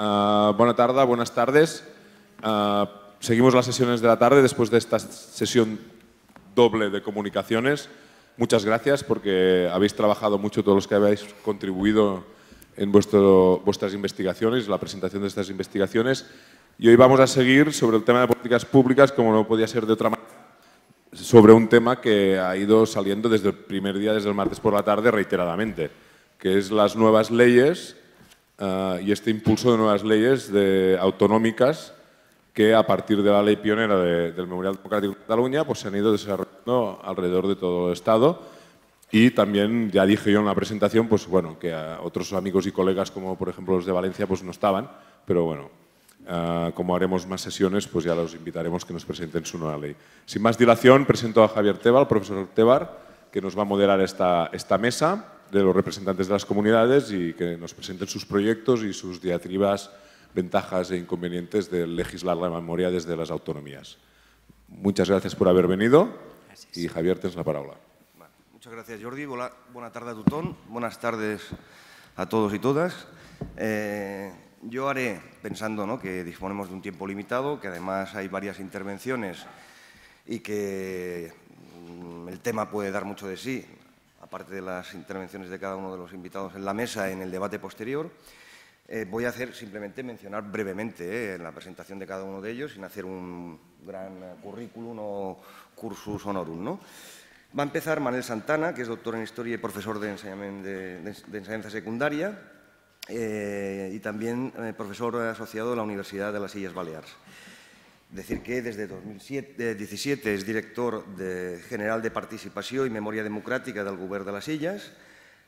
Uh, buenas tardes. Uh, seguimos las sesiones de la tarde después de esta sesión doble de comunicaciones. Muchas gracias porque habéis trabajado mucho todos los que habéis contribuido en vuestro, vuestras investigaciones, la presentación de estas investigaciones. Y hoy vamos a seguir sobre el tema de políticas públicas, como no podía ser de otra manera, sobre un tema que ha ido saliendo desde el primer día, desde el martes por la tarde, reiteradamente, que es las nuevas leyes y este impulso de nuevas leyes autonómicas que a partir de la ley pionera de, del Memorial Democrático de Cataluña pues, se han ido desarrollando alrededor de todo el Estado. Y también, ya dije yo en la presentación, pues bueno, que otros amigos y colegas como por ejemplo los de Valencia pues no estaban, pero bueno, uh, como haremos más sesiones, pues ya los invitaremos que nos presenten su nueva ley. Sin más dilación, presento a Javier Tebar, profesor Tebar, que nos va a moderar esta, esta mesa de los representantes de las comunidades y que nos presenten sus proyectos y sus diatribas, ventajas e inconvenientes de legislar la memoria desde las autonomías. Muchas gracias por haber venido gracias. y Javier, tienes la palabra. Bueno, muchas gracias Jordi, Buena, buena tarde a Tutón, buenas tardes a todos y todas. Eh, yo haré, pensando ¿no? que disponemos de un tiempo limitado, que además hay varias intervenciones y que mm, el tema puede dar mucho de sí, aparte de las intervenciones de cada uno de los invitados en la mesa en el debate posterior, eh, voy a hacer simplemente mencionar brevemente eh, en la presentación de cada uno de ellos, sin hacer un gran currículum o cursus honorum. ¿no? Va a empezar Manuel Santana, que es doctor en Historia y profesor de, enseñanza secundaria eh, y también profesor asociado de la Universidad de las Islas Baleares. Decir que desde 2017 és director de, general de Participació i Memòria Democràtica del Govern de les Illes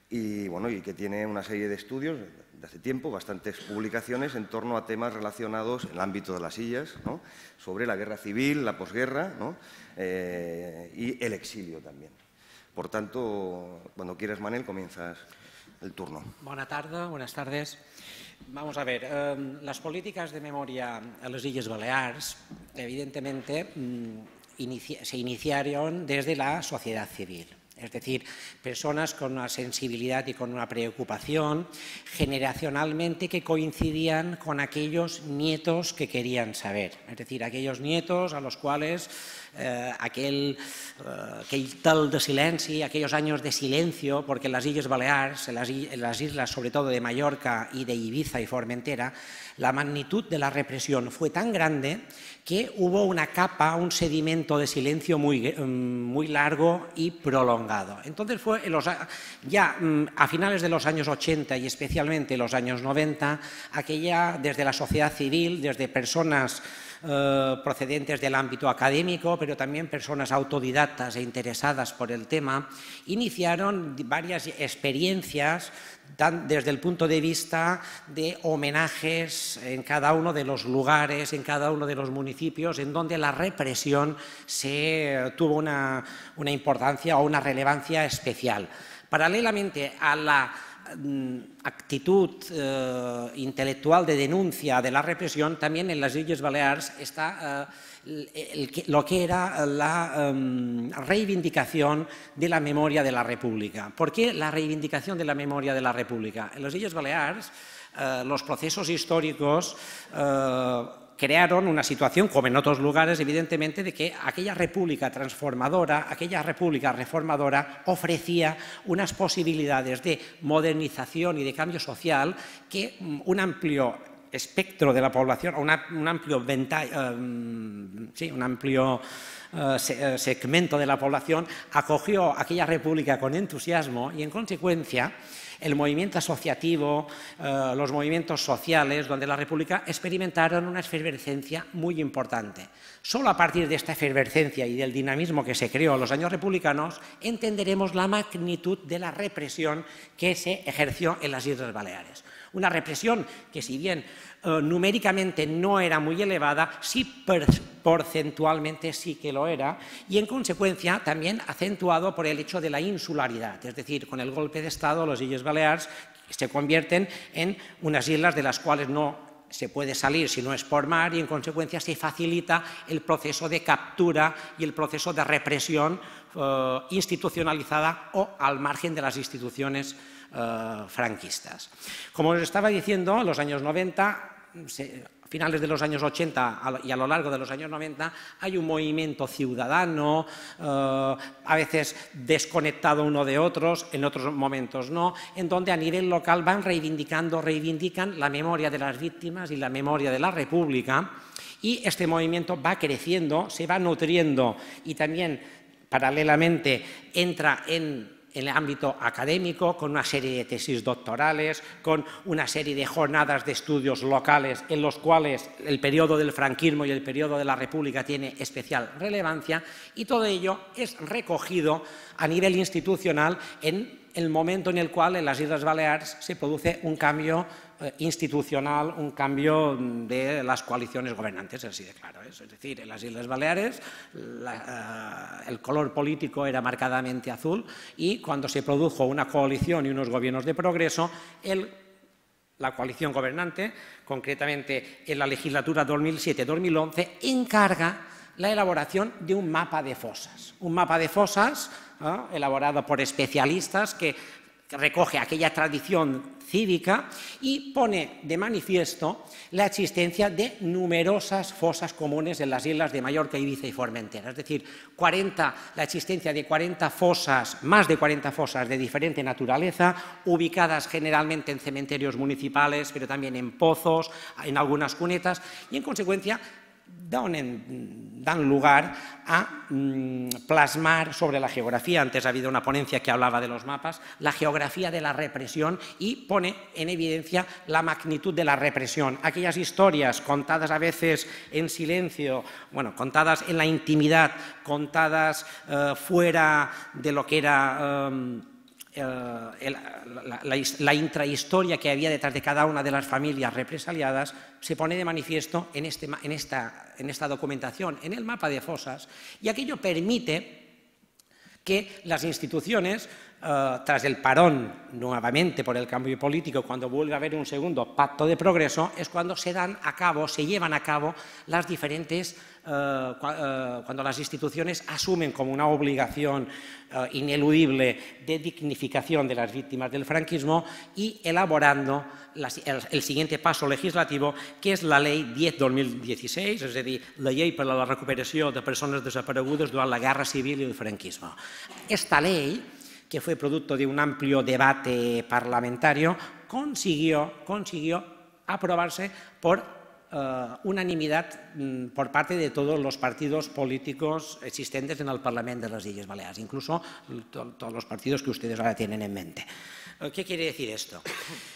y, bueno, y que tiene una serie de estudios de hace tiempo, bastantes publicaciones en torno a temas relacionados en el ámbito de las illas, ¿no? sobre la guerra civil, la posguerra ¿no? eh, y el exilio también. Por tanto, cuando quieras, Manel, comienzas el turno. Buenas tardes, buenas tardes. Vamos a ver, eh, las políticas de memoria en las Islas Baleares, evidentemente, inicia se iniciaron desde la sociedad civil. Es decir, personas con una sensibilidad y con una preocupación generacionalmente que coincidían con aquellos nietos que querían saber. Es decir, aquellos nietos a los cuales eh, aquel, eh, aquell tal de silenci, aquellos años de silencio, porque en las Islas Baleares, en las, en las islas sobre todo de Mallorca y de Ibiza y Formentera, la magnitud de la represión fue tan grande que hubo una capa, un sedimento de silencio muy, muy largo y prolongado. Entonces fue los, ya mm, a finales de los años 80 y especialmente los años 90, aquella desde la sociedad civil, desde personas eh, procedentes del ámbito académico, pero también personas autodidactas e interesadas por el tema, iniciaron varias experiencias desde el punto de vista de homenajes en cada uno de los lugares, en cada uno de los municipios, en donde la represión tuvo una, importancia o una relevancia especial. Paralelamente a la actitud eh, intelectual de denuncia de la represión, también en las Islas Baleares está eh, el, lo que era la um, reivindicación de la memoria de la República. ¿Por qué la reivindicación de la memoria de la República? En las Islas Baleares eh, los procesos históricos eh, crearon una situación, como en otros lugares, evidentemente, de que aquella república transformadora, aquella república reformadora, ofrecía unas posibilidades de modernización y de cambio social que mm, un amplio espectro de la población, un amplio, venta, amplio eh, eh, segmento de la población acogió aquella república con entusiasmo y, en consecuencia, el movimiento asociativo, eh, los movimientos sociales, donde la República experimentaron una efervescencia muy importante. Solo a partir de esta efervescencia y del dinamismo que se creó en los años republicanos, entenderemos la magnitud de la represión que se ejerció en las Islas Baleares. Una represión que, si bien eh, numéricamente no era muy elevada, sí porcentualmente sí que lo era, y en consecuencia también acentuado por el hecho de la insularidad, es decir, con el golpe de Estado las Islas Baleares se convierten en unas islas de las cuales no se puede salir si no es por mar y en consecuencia se facilita el proceso de captura y el proceso de represión eh, institucionalizada o al margen de las instituciones eh, franquistas. Como os estaba diciendo, en los años 90 finales de los años 80 y a lo largo de los años 90 hay un movimiento ciudadano, eh, a veces desconectado uno de otros, en otros momentos no, en donde a nivel local van reivindicando, reivindican la memoria de las víctimas y la memoria de la República y este movimiento va creciendo, se va nutriendo y también paralelamente entra en en el ámbito académico, con una serie de tesis doctorales, con una serie de jornadas de estudios locales en los cuales el periodo del franquismo y el periodo de la República tiene especial relevancia y todo ello es recogido a nivel institucional en el momento en el cual en las Islas Baleares se produce un cambio institucional, un cambio de las coaliciones gobernantes, así de claro. Es, decir, en las Islas Baleares eh, el color político era marcadamente azul y cuando se produjo una coalición y unos gobiernos de progreso, la coalición gobernante, concretamente en la legislatura 2007-2011, encarga la elaboración de un mapa de fosas. Un mapa de fosas elaborado por especialistas que recoge aquella tradición cívica y pone de manifiesto la existencia de numerosas fosas comunes en las islas de Mallorca, Ibiza y Formentera. Es decir, 40, la existencia de 40 fosas, más de 40 fosas de diferente naturaleza, ubicadas generalmente en cementerios municipales, pero también en pozos, en algunas cunetas, y en consecuencia dan, lugar a mm, plasmar sobre la geografía, antes ha habido una ponencia que hablaba de los mapas, la geografía de la represión y pone en evidencia la magnitud de la represión. Aquellas historias contadas a veces en silencio, bueno, contadas en la intimidad, contadas eh, fuera de lo que era... Em, eh, la, intrahistoria que había detrás de cada una de las familias represaliadas se pone de manifiesto en, este, en, esta, en esta documentación, en el mapa de fosas, y aquello permite que las instituciones eh, tras el parón nuevamente por el cambio político, cuando vuelve a haber un segundo pacto de progreso, es cuando se dan a cabo, se llevan a cabo las diferentes, eh, eh, cuando las instituciones asumen como una obligación ineludible de dignificación de las víctimas del franquismo y elaborando el, siguiente paso legislativo, que es la Ley 10-2016, és a dir, la llei per a la recuperació de persones desaparegudes durant la Guerra Civil i el franquisme. Esta ley que fue producto de un amplio debate parlamentario, consiguió, consiguió aprobarse por eh, unanimidad mm, por parte de todos los partidos políticos existentes en el Parlamento de las Islas Baleares, incluso todos los partidos que ustedes ahora tienen en mente. Eh, ¿Qué quiere decir esto?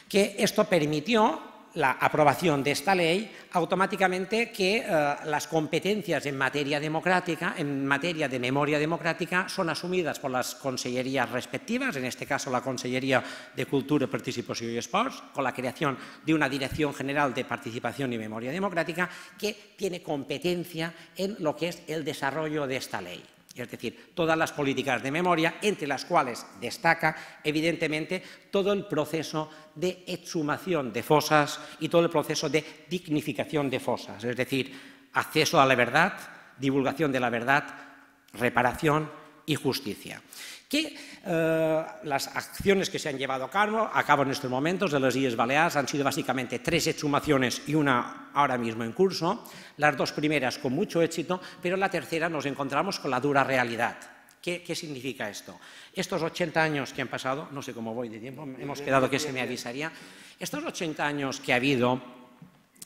Que esto permitió la aprobación de esta ley, automáticamente que eh, las competencias en materia democrática, en materia de memoria democrática, son asumidas por las consellerías respectivas, en este caso la Consellería de Cultura, Participación y Sports, con la creación de una Dirección General de Participación y Memoria Democrática, que tiene competencia en lo que es el desarrollo de esta ley es decir, todas las políticas de memoria, entre las cuales destaca, evidentemente, todo el proceso de exhumación de fosas y todo el proceso de dignificación de fosas, es decir, acceso a la verdad, divulgación de la verdad, reparación y justicia que eh, las acciones que se han llevado a cabo, a cabo en estos momentos de las Islas Baleares han sido básicamente tres exhumaciones y una ahora mismo en curso, las dos primeras con mucho éxito, pero la tercera nos encontramos con la dura realidad. ¿Qué, ¿Qué, significa esto? Estos 80 años que han pasado, no sé cómo voy de tiempo, hemos quedado que se me avisaría, estos 80 años que ha habido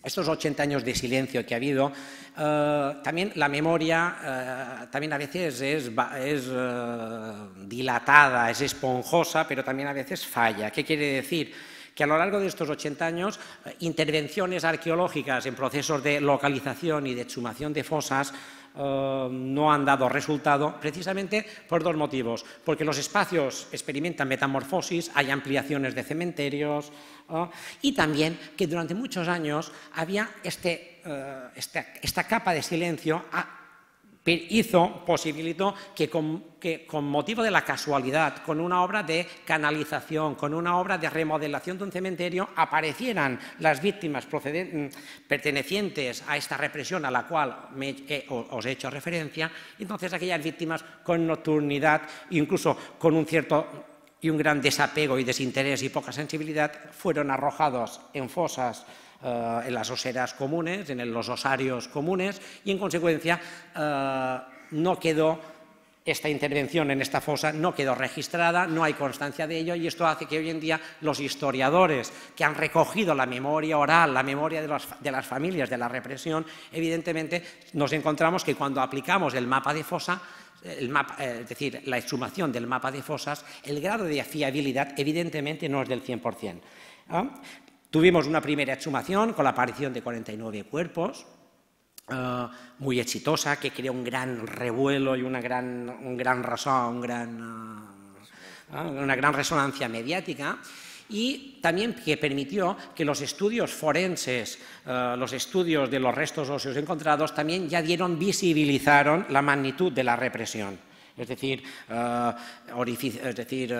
estos 80 años de silencio que ha habido, eh, también la memoria eh, también a veces es, eh, dilatada, es esponjosa, pero también a veces falla. ¿Qué quiere decir? Que a lo largo de estos 80 años, intervenciones arqueológicas en procesos de localización y de exhumación de fosas eh, no han dado resultado precisamente por dos motivos. Porque los espacios experimentan metamorfosis, hay ampliaciones de cementerios eh, y también que durante muchos años había este, eh, esta, capa de silencio hizo, posibilitó que con, motivo de la casualidad, con una obra de canalización, con una obra de remodelación de un cementerio, aparecieran las víctimas pertenecientes a esta represión a la cual os he hecho referencia, entonces aquellas víctimas con nocturnidad, incluso con un cierto y un gran desapego y desinterés y poca sensibilidad, fueron arrojados en fosas eh, en las oseras comunes, en los osarios comunes, y en consecuencia eh, no quedó esta intervención en esta fosa no quedó registrada, no hay constancia de ello y esto hace que hoy en día los historiadores que han recogido la memoria oral, la memoria de, las familias de la represión, evidentemente nos encontramos que cuando aplicamos el mapa de fosa, eh, es decir, la exhumación del mapa de fosas, el grado de fiabilidad evidentemente no es del 100%. Tuvimos una primera exhumación con la aparición de 49 cuerpos, eh, muy exitosa, que creó un gran revuelo y una gran, un gran razón, eh, eh, una gran resonancia mediática y también que permitió que los estudios forenses, los estudios de los restos óseos encontrados, también ya dieron, visibilizaron la magnitud de la represión. Es decir, es decir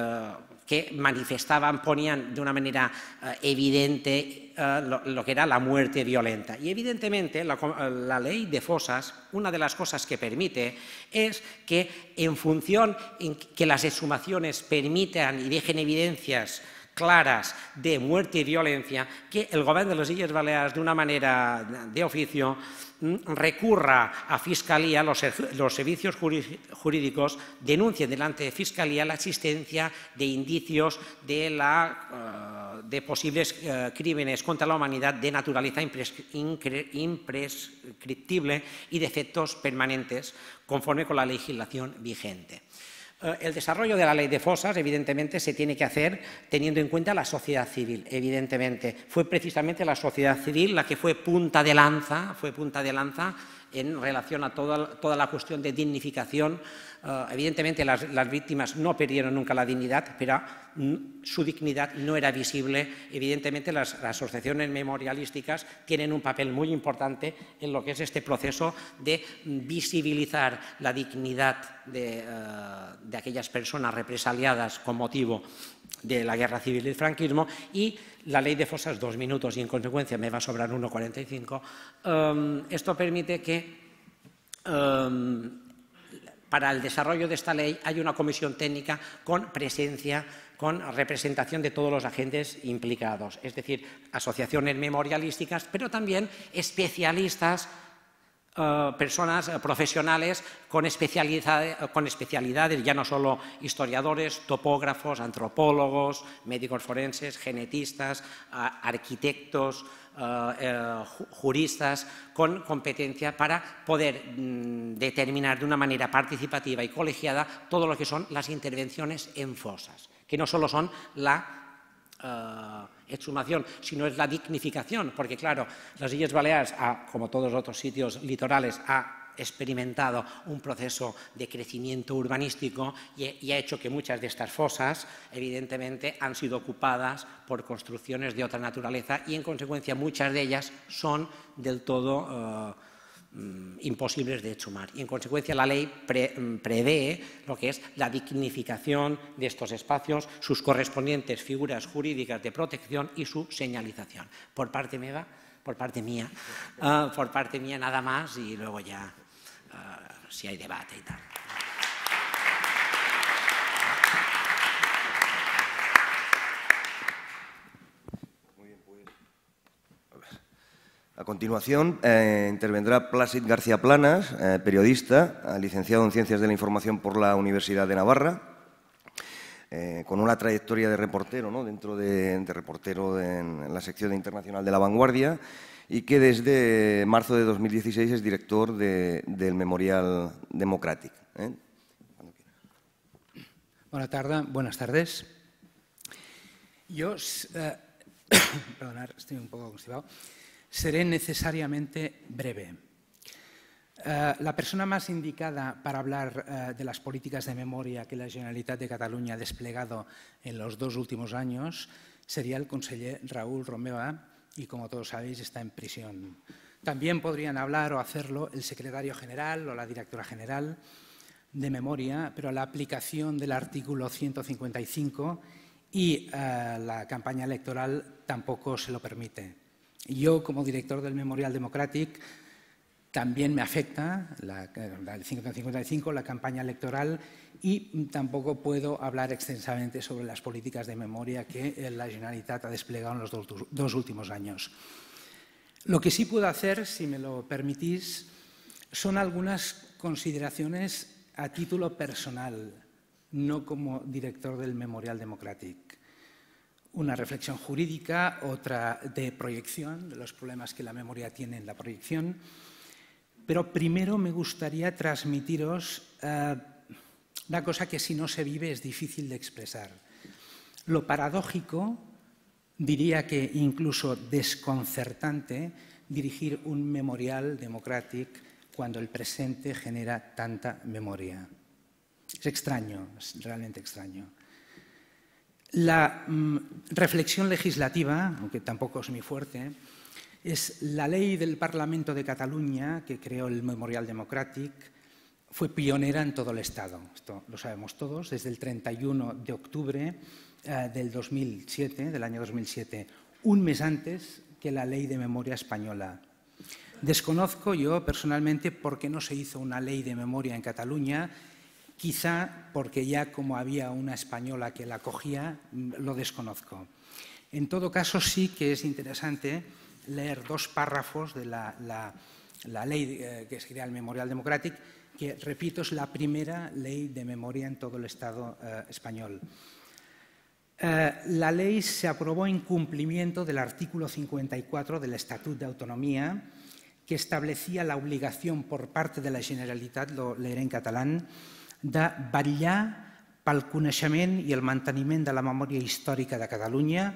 que manifestaban, ponían de una manera eh, evidente eh, lo, que era la muerte violenta. Y evidentemente la, ley de fosas, una de las cosas que permite es que en función en que las exhumaciones permitan y dejen evidencias claras de muerte y violencia, que el gobierno de las Islas Baleares, de una manera de oficio, recurra a Fiscalía, los, servicios jurídicos denuncien delante de Fiscalía la existencia de indicios de, eh, de posibles eh, crímenes contra la humanidad de naturaleza imprescriptible y de efectos permanentes conforme con la legislación vigente. Eh, el desarrollo de la ley de fosas, evidentemente, se tiene que hacer teniendo en cuenta la sociedad civil, evidentemente. Fue precisamente la sociedad civil la que fue punta de lanza, fue punta de lanza en relación a toda, la cuestión de dignificación. Eh, evidentemente las, víctimas no perdieron nunca la dignidad, pero mm, su dignidad no era visible. Evidentemente las, asociaciones memorialísticas tienen un papel muy importante en lo que es este proceso de visibilizar la dignidad de, eh, aquellas personas represaliadas con motivo de la guerra civil y el franquismo y la ley de fosas dos minutos y en consecuencia me va a sobrar 1,45. Em, esto permite que em, para el desarrollo de esta ley hay una comisión técnica con presencia con representación de todos los agentes implicados, es decir, asociaciones memorialísticas, pero también especialistas eh, personas eh, profesionales con, con, especialidades, ya no solo historiadores, topógrafos, antropólogos, médicos forenses, genetistas, arquitectos, eh, juristas, con competencia para poder mm, determinar de una manera participativa y colegiada todo lo que son las intervenciones en fosas, que no solo son la exhumación, sino es la dignificación, porque claro, las Islas Baleares, como todos los otros sitios litorales, ha experimentado un proceso de crecimiento urbanístico y, ha hecho que muchas de estas fosas, evidentemente, han sido ocupadas por construcciones de otra naturaleza y, en consecuencia, muchas de ellas son del todo... Eh, Mm, imposibles de exhumar. Y en consecuencia la ley mm, prevé lo que es la dignificación de estos espacios, sus correspondientes figuras jurídicas de protección y su señalización. Por parte mía, por parte mía, ah, por parte mía nada más y luego ya si hay debate y tal. A continuación, eh, intervendrá Plácid García Planas, eh, periodista, licenciado en Ciencias de la Información por la Universidad de Navarra, con una trayectoria de reportero, ¿no? dentro de, reportero en, la sección internacional de La Vanguardia, y que desde marzo de 2016 es director del Memorial Democratic. Buenas tardes. Buenas tardes. Yo, estoy un poco constipado. Seré necesariamente breve. Eh, la persona más indicada para hablar eh, de las políticas de memoria que la Generalitat de Cataluña ha desplegado en los dos últimos años sería el conseller Raúl Romeva y, como todos sabéis, está en prisión También podrían hablar o hacerlo el secretario general o la directora general de memoria, pero la aplicación del artículo 155 y eh, la campaña electoral tampoco se lo permite. Yo, como director del Memorial Democratic, también me afecta la, el 155, la campaña electoral, y tampoco puedo hablar extensamente sobre las políticas de memoria que la Generalitat ha desplegado en los dos últimos años. Lo que sí puedo hacer, si me lo permitís, son algunas consideraciones a título personal, no como director del Memorial Democratic. Una reflexión jurídica, otra de proyección, de los problemas que la memoria tiene en la proyección. Pero primero me gustaría transmitiros eh, una cosa que si no se vive es difícil de expresar. Lo paradójico, diría que incluso desconcertante, dirigir un memorial democrático cuando el presente genera tanta memoria. Es extraño, es realmente extraño. La mm, reflexión legislativa, aunque tampoco es muy fuerte, es la ley del Parlamento de Cataluña que creó el Memorial Democratic, fue pionera en todo el Estado. Esto lo sabemos todos, desde el 31 de octubre eh, del 2007, del año 2007, un mes antes que la ley de memoria española. Desconozco yo personalmente por qué no se hizo una ley de memoria en Cataluña, quizá porque ya como había una española que la cogía, lo desconozco. En todo caso, sí que es interesante leer dos párrafos de la, ley eh, que sería el Memorial Democratic, que, repito, es la primera ley de memoria en todo el Estado eh, español. Eh, la ley se aprobó en cumplimiento del artículo 54 del Estatuto de Autonomía, que establecía la obligación por parte de la Generalitat, lo leeré en catalán, de vetllar pel coneixement i el manteniment de la memòria històrica de Catalunya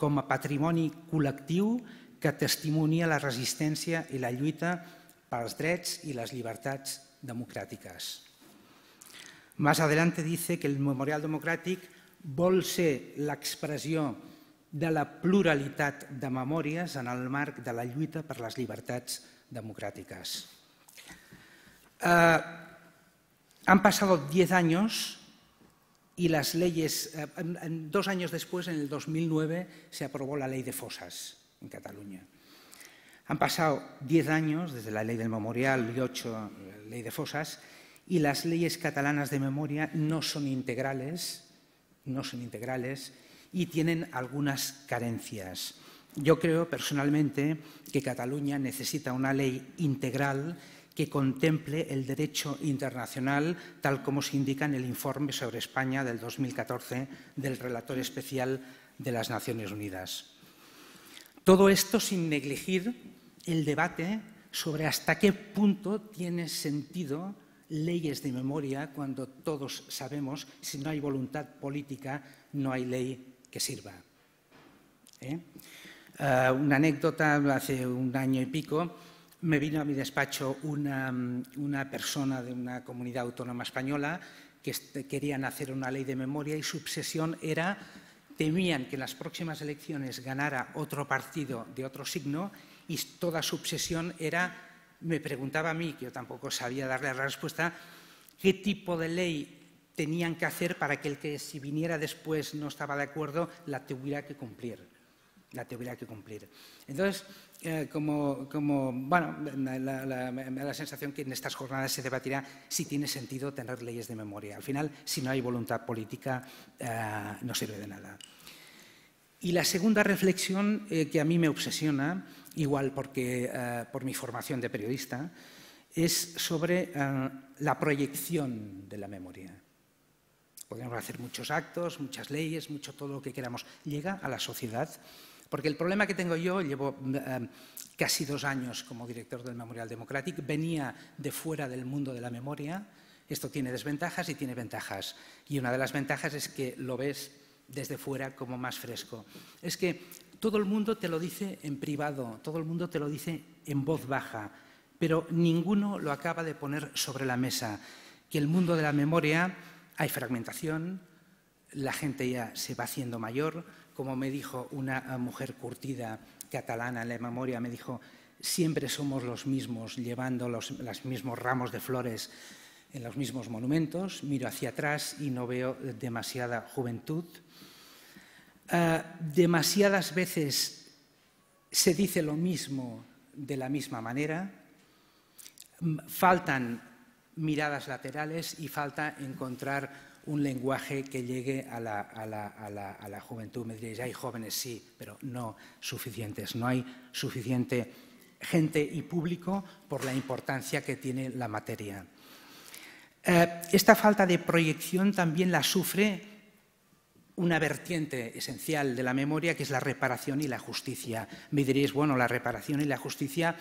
com a patrimoni col·lectiu que testimonia la resistència i la lluita pels drets i les llibertats democràtiques. Más adelante dice que el Memorial Democràtic vol ser l'expressió de la pluralitat de memòries en el marc de la lluita per les llibertats democráticas. Uh, han pasado diez años y las leyes, en dos años después, en el 2009, se aprobó la ley de fosas en Cataluña. Han pasado diez años desde la ley del memorial y ocho, la ley de fosas, y las leyes catalanas de memoria no son integrales, no son integrales y tienen algunas carencias. Yo creo personalmente que Cataluña necesita una ley integral que contemple el derecho internacional tal como se indica en el informe sobre España del 2014 del relator especial de las Naciones Unidas. Todo esto sin negligir el debate sobre hasta qué punto tiene sentido leyes de memoria cuando todos sabemos si no hay voluntad política no hay ley que sirva. ¿Eh? Eh, una anécdota, hace un año y pico, me vino a mi despacho una, persona de una comunidad autónoma española que querían hacer una ley de memoria y su obsesión era, temían que en las próximas elecciones ganara otro partido de otro signo y toda su obsesión era, me preguntaba a mí, que yo tampoco sabía darle la respuesta, qué tipo de ley tenían que hacer para que el que si viniera después no estaba de acuerdo la tuviera que cumplir la tuviera que cumplir. Entonces, eh, como, bueno, me da la sensación que en estas jornadas se debatirá si tiene sentido tener leyes de memoria. Al final, si no hay voluntad política, eh, no sirve de nada. Y la segunda reflexión eh, que a mí me obsesiona, igual porque, por mi formación de periodista, es sobre la proyección de la memoria. Podemos hacer muchos actos, muchas leyes, mucho todo lo que queramos. Llega a la sociedad porque el problema que tengo yo, llevo eh, casi dos años como director del Memorial Democratic, venía de fuera del mundo de la memoria. Esto tiene desventajas y tiene ventajas. Y una de las ventajas es que lo ves desde fuera como más fresco. Es que todo el mundo te lo dice en privado, todo el mundo te lo dice en voz baja, pero ninguno lo acaba de poner sobre la mesa. Que el mundo de la memoria hay fragmentación, la gente ya se va haciendo mayor, como me dijo una mujer curtida catalana en la memoria, me dijo, siempre somos los mismos, llevando los, mismos ramos de flores en los mismos monumentos. Miro hacia atrás y no veo demasiada juventud. Eh, demasiadas veces se dice lo mismo de la misma manera. Faltan miradas laterales y falta encontrar un lenguaje que llegue a la, juventud. Me diréis, hay jóvenes, sí, pero no suficientes. No hay suficiente gente y público por la importancia que tiene la materia. Eh, esta falta de proyección también la sufre una vertiente esencial de la memoria, que es la reparación y la justicia. Me diréis, bueno, la reparación y la justicia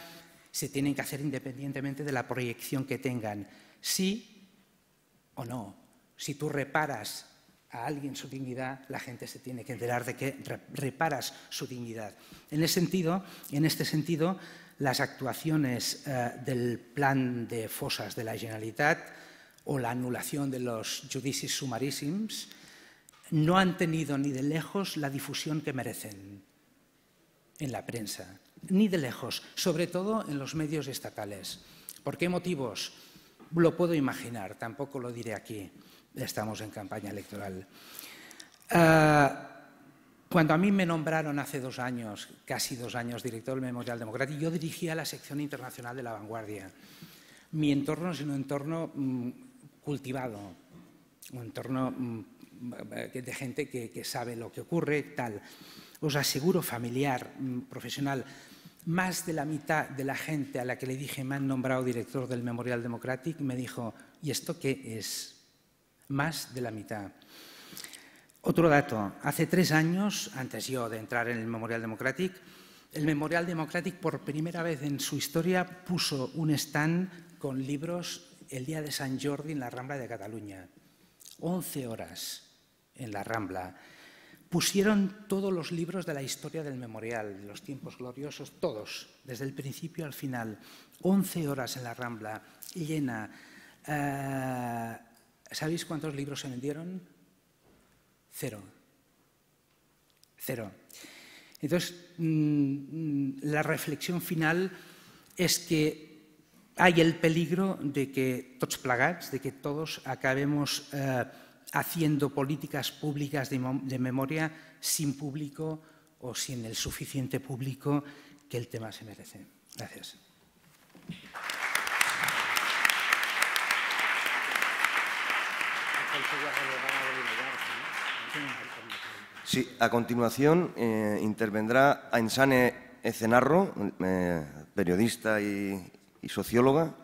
se tienen que hacer independientemente de la proyección que tengan. Sí o no. Si tú reparas a alguien su dignidad, la gente se tiene que enterar de que reparas su dignidad. En, ese sentido, en este sentido, las actuaciones eh, del plan de fosas de la Generalitat o la anulación de los judicis sumarísims no han tenido ni de lejos la difusión que merecen en la prensa, ni de lejos, sobre todo en los medios estatales. ¿Por qué motivos? Lo puedo imaginar, tampoco lo diré aquí, estamos en campaña electoral. Ah, cuando a mí me nombraron hace dos años, casi dos años, director del Memorial Democrático, yo dirigía la sección internacional de la vanguardia. Mi entorno es un entorno mm, cultivado, un entorno mm, de gente que, sabe lo que ocurre, tal. Os aseguro, familiar, mm, profesional, más de la mitad de la gente a la que le dije me han nombrado director del Memorial Democrático me dijo, ¿y esto qué es? Más de la mitad. Otro dato, hace tres años, antes yo de entrar en el Memorial Democratic, el Memorial Democratic por primera vez en su historia puso un stand con libros el día de San Jordi en la Rambla de Cataluña. Once horas en la Rambla. Pusieron todos los libros de la historia del memorial, de los tiempos gloriosos, todos, desde el principio al final. Once horas en la Rambla, llena. Eh, ¿Sabéis cuántos libros se vendieron? Cero. Cero. Entonces, mm, la reflexión final es que hay el peligro de que de que todos acabemos eh, haciendo políticas públicas de, de, memoria sin público o sin el suficiente público que el tema se merece. Gracias. Sí, a continuación eh, intervendrá Ainsane Ecenarro, eh, periodista y, socióloga,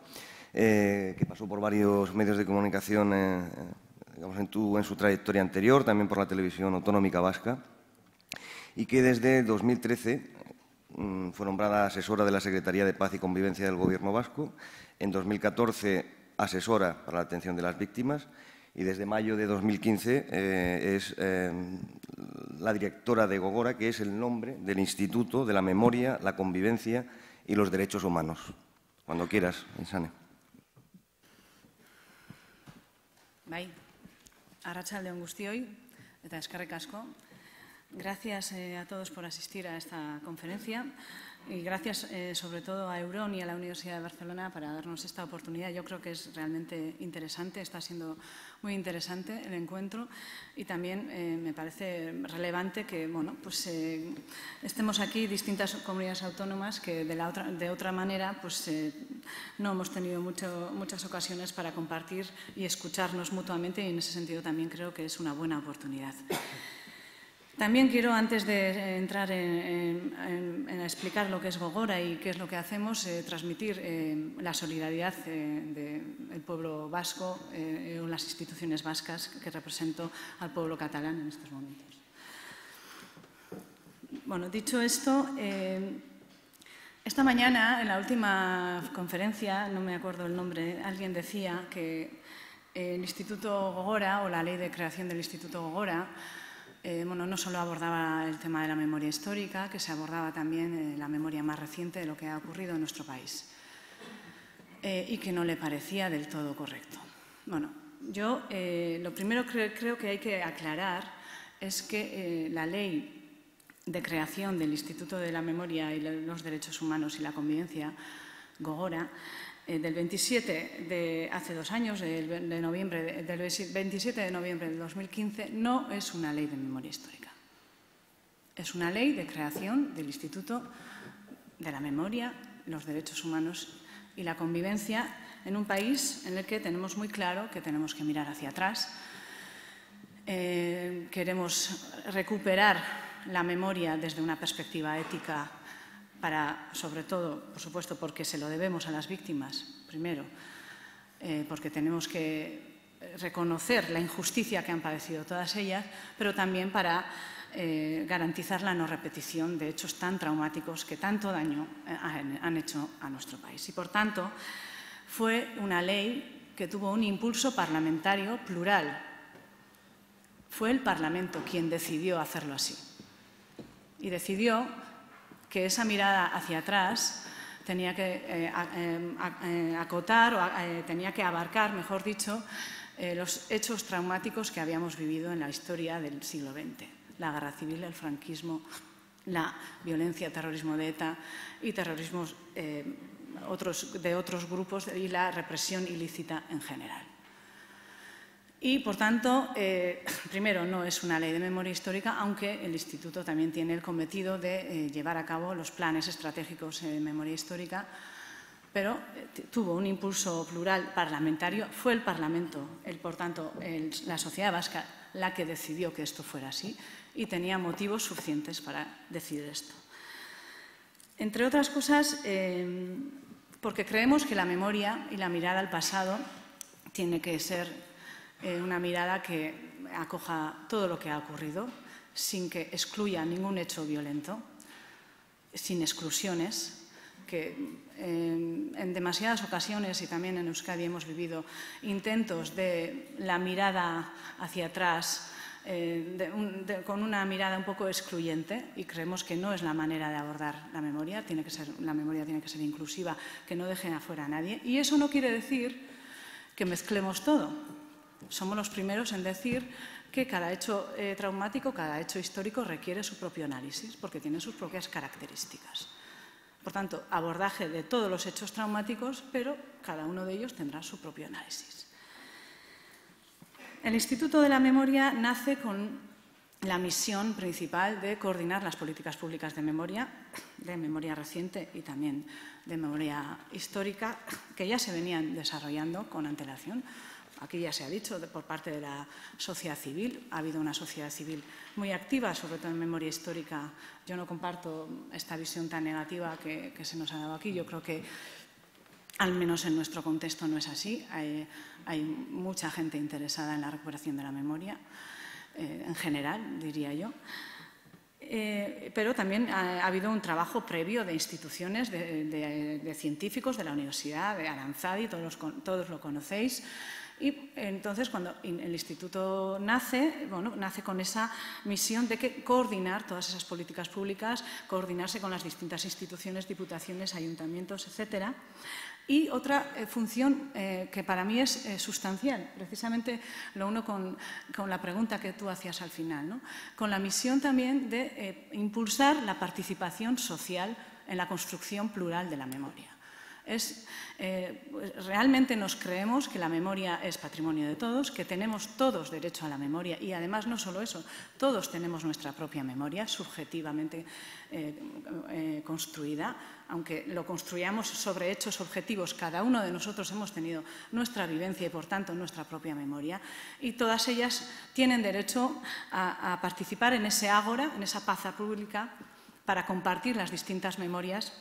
eh, que pasó por varios medios de comunicación en, su trayectoria anterior, también por la televisión autonómica vasca, y que desde 2013 mm, fue nombrada asesora de la Secretaría de Paz y Convivencia del Gobierno vasco, en 2014 asesora para la atención de las víctimas y desde mayo de 2015 eh, es eh, la directora de Gogora, que es el nombre del Instituto de la Memoria, la Convivencia y los Derechos Humanos. Cuando quieras, Insane. Bai, arratsaldeon guztioi eta eskerrik asko. Gracias eh, a todos por asistir a esta conferencia. Y gracias eh, sobre todo a Euron y a la Universidad de Barcelona para darnos esta oportunidad. Yo creo que es realmente interesante, está siendo muy interesante el encuentro y también eh, me parece relevante que bueno, pues, eh, estemos aquí distintas comunidades autónomas que de, la otra, de otra manera pues, no hemos tenido mucho, muchas ocasiones para compartir y escucharnos mutuamente y en ese sentido también creo que es una buena oportunidad. También quiero, antes de entrar en, explicar lo que es Gogora y qué es lo que hacemos, eh, transmitir eh, la solidaridad eh, del pueblo vasco o las instituciones vascas que represento al pueblo catalán en estos momentos. Bueno, dicho esto, esta mañana, en la última conferencia, no me acuerdo el nombre, alguien decía que el Instituto Gogora o la ley de creación del Instituto Gogora eh, bueno, no solo abordaba el tema de la memoria histórica, que se abordaba también eh, la memoria más reciente de lo que ha ocurrido en nuestro país eh, y que no le parecía del todo correcto. Bueno, yo lo primero que creo que hay que aclarar es que la ley de creación del Instituto de la Memoria y los Derechos Humanos y la Convivencia, Gogora, del 27 de hace dos años, de noviembre, del 27 de noviembre de 2015, no es una ley de memoria histórica. Es una ley de creación del Instituto de la Memoria, los Derechos Humanos y la Convivencia en un país en el que tenemos muy claro que tenemos que mirar hacia atrás. Eh, queremos recuperar la memoria desde una perspectiva ética para, sobre todo, por supuesto, porque se lo debemos a las víctimas, primero, eh, porque tenemos que reconocer la injusticia que han padecido todas ellas, pero también para eh, garantizar la no repetición de hechos tan traumáticos que tanto daño eh, han hecho a nuestro país. Y, por tanto, fue una ley que tuvo un impulso parlamentario plural. Fue el Parlamento quien decidió hacerlo así y decidió que esa mirada hacia atrás tenía que eh, eh, eh, acotar o tenía que abarcar, mejor dicho, los hechos traumáticos que habíamos vivido en la historia del siglo XX. La guerra civil, el franquismo, la violencia, terrorismo de ETA y terrorismos de otros grupos y la represión ilícita en general. Y, por tanto, eh, primero, no es una ley de memoria histórica, aunque el Instituto también tiene el cometido de eh, llevar a cabo los planes estratégicos de memoria histórica, pero eh, tuvo un impulso plural parlamentario. Fue el Parlamento, el, por tanto, la sociedad vasca, la que decidió que esto fuera así y tenía motivos suficientes para decidir esto. Entre otras cosas, porque creemos que la memoria y la mirada al pasado tiene que ser eh, una mirada que acoja todo lo que ha ocurrido, sin que excluya ningún hecho violento, sin exclusiones, que eh, en demasiadas ocasiones y también en Euskadi hemos vivido intentos de la mirada hacia atrás eh, con una mirada un poco excluyente y creemos que no es la manera de abordar la memoria, tiene que ser, la memoria tiene que ser inclusiva, que no dejen afuera a nadie. Y eso no quiere decir que mezclemos todo, somos los primeros en decir que cada hecho eh, traumático, cada hecho histórico requiere su propio análisis, porque tiene sus propias características. Por tanto, abordaje de todos los hechos traumáticos, pero cada uno de ellos tendrá su propio análisis. El Instituto de la Memoria nace con la misión principal de coordinar las políticas públicas de memoria, de memoria reciente y también de memoria histórica, que ya se venían desarrollando con antelación Aquí ya se ha dicho por parte de la sociedad civil, ha habido una sociedad civil muy activa, sobre todo en memoria histórica. Yo no comparto esta visión tan negativa que, se nos ha dado aquí. Yo creo que, al menos en nuestro contexto, no es así. Hay, mucha gente interesada en la recuperación de la memoria, eh, en general, diría yo. Eh, pero también ha, habido un trabajo previo de instituciones, de, científicos de la Universidad, de Aranzadi, todos, todos lo conocéis, y entonces, cuando el instituto nace, bueno, nace con esa misión de que coordinar todas esas políticas públicas, coordinarse con las distintas instituciones, diputaciones, ayuntamientos, etcétera. Y otra eh, función eh, que para mí es eh, sustancial, precisamente lo uno con, con, la pregunta que tú hacías al final, ¿no? con la misión también de impulsar la participación social en la construcción plural de la memoria. Es, eh, pues, realmente nos creemos que la memoria es patrimonio de todos, que tenemos todos derecho a la memoria y además no solo eso, todos tenemos nuestra propia memoria subjetivamente eh, eh, construida, aunque lo construyamos sobre hechos objetivos, cada uno de nosotros hemos tenido nuestra vivencia y por tanto nuestra propia memoria. Y todas ellas tienen derecho a, a participar en ese ágora, en esa paza pública para compartir las distintas memorias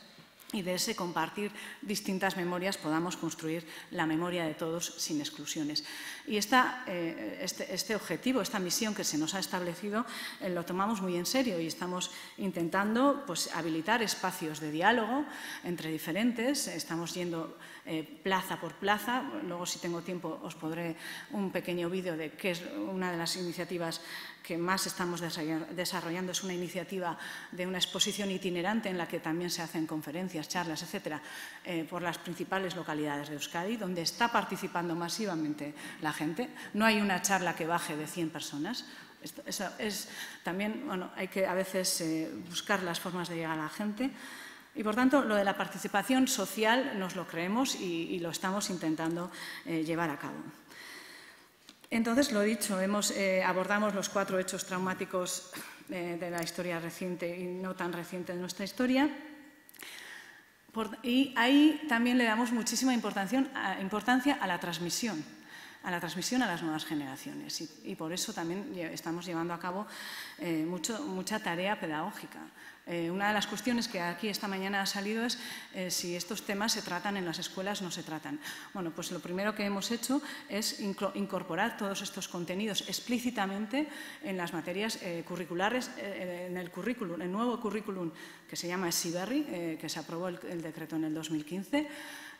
y de ese compartir distintas memorias podamos construir la memoria de todos sin exclusiones. Y eh, este, este, objetivo, esta misión que se nos ha establecido, eh, lo tomamos muy en serio y estamos intentando pues, habilitar espacios de diálogo entre diferentes. Estamos yendo eh, plaza por plaza. Luego, si tengo tiempo, os podré un pequeño vídeo de qué es una de las iniciativas que más estamos desarrollando. Es una iniciativa de una exposición itinerante en la que también se hacen conferencias charlas, etcétera, eh, por las principales localidades de Euskadi, donde está participando masivamente la gente. No hay una charla que baje de 100 personas. es, también bueno, hay que a veces eh, buscar las formas de llegar a la gente. Y por tanto, lo de la participación social nos lo creemos y, lo estamos intentando eh, llevar a cabo. Entonces, lo dicho, eh, abordamos los cuatro hechos traumáticos eh, de la historia reciente y no tan reciente de nuestra historia. y ahí también le damos muchísima importancia a la transmisión a la transmisión a las nuevas generaciones. Y, por eso también estamos llevando a cabo mucha tarea pedagógica. Eh, una de las cuestiones que aquí esta mañana ha salido es eh, si estos temas se tratan en las escuelas o no se tratan. Bueno, pues lo primero que hemos hecho es incorporar todos estos contenidos explícitamente en las materias curriculares, en el currículum, el nuevo currículum que se llama SIBERRI, que se aprobó el decreto en el 2015,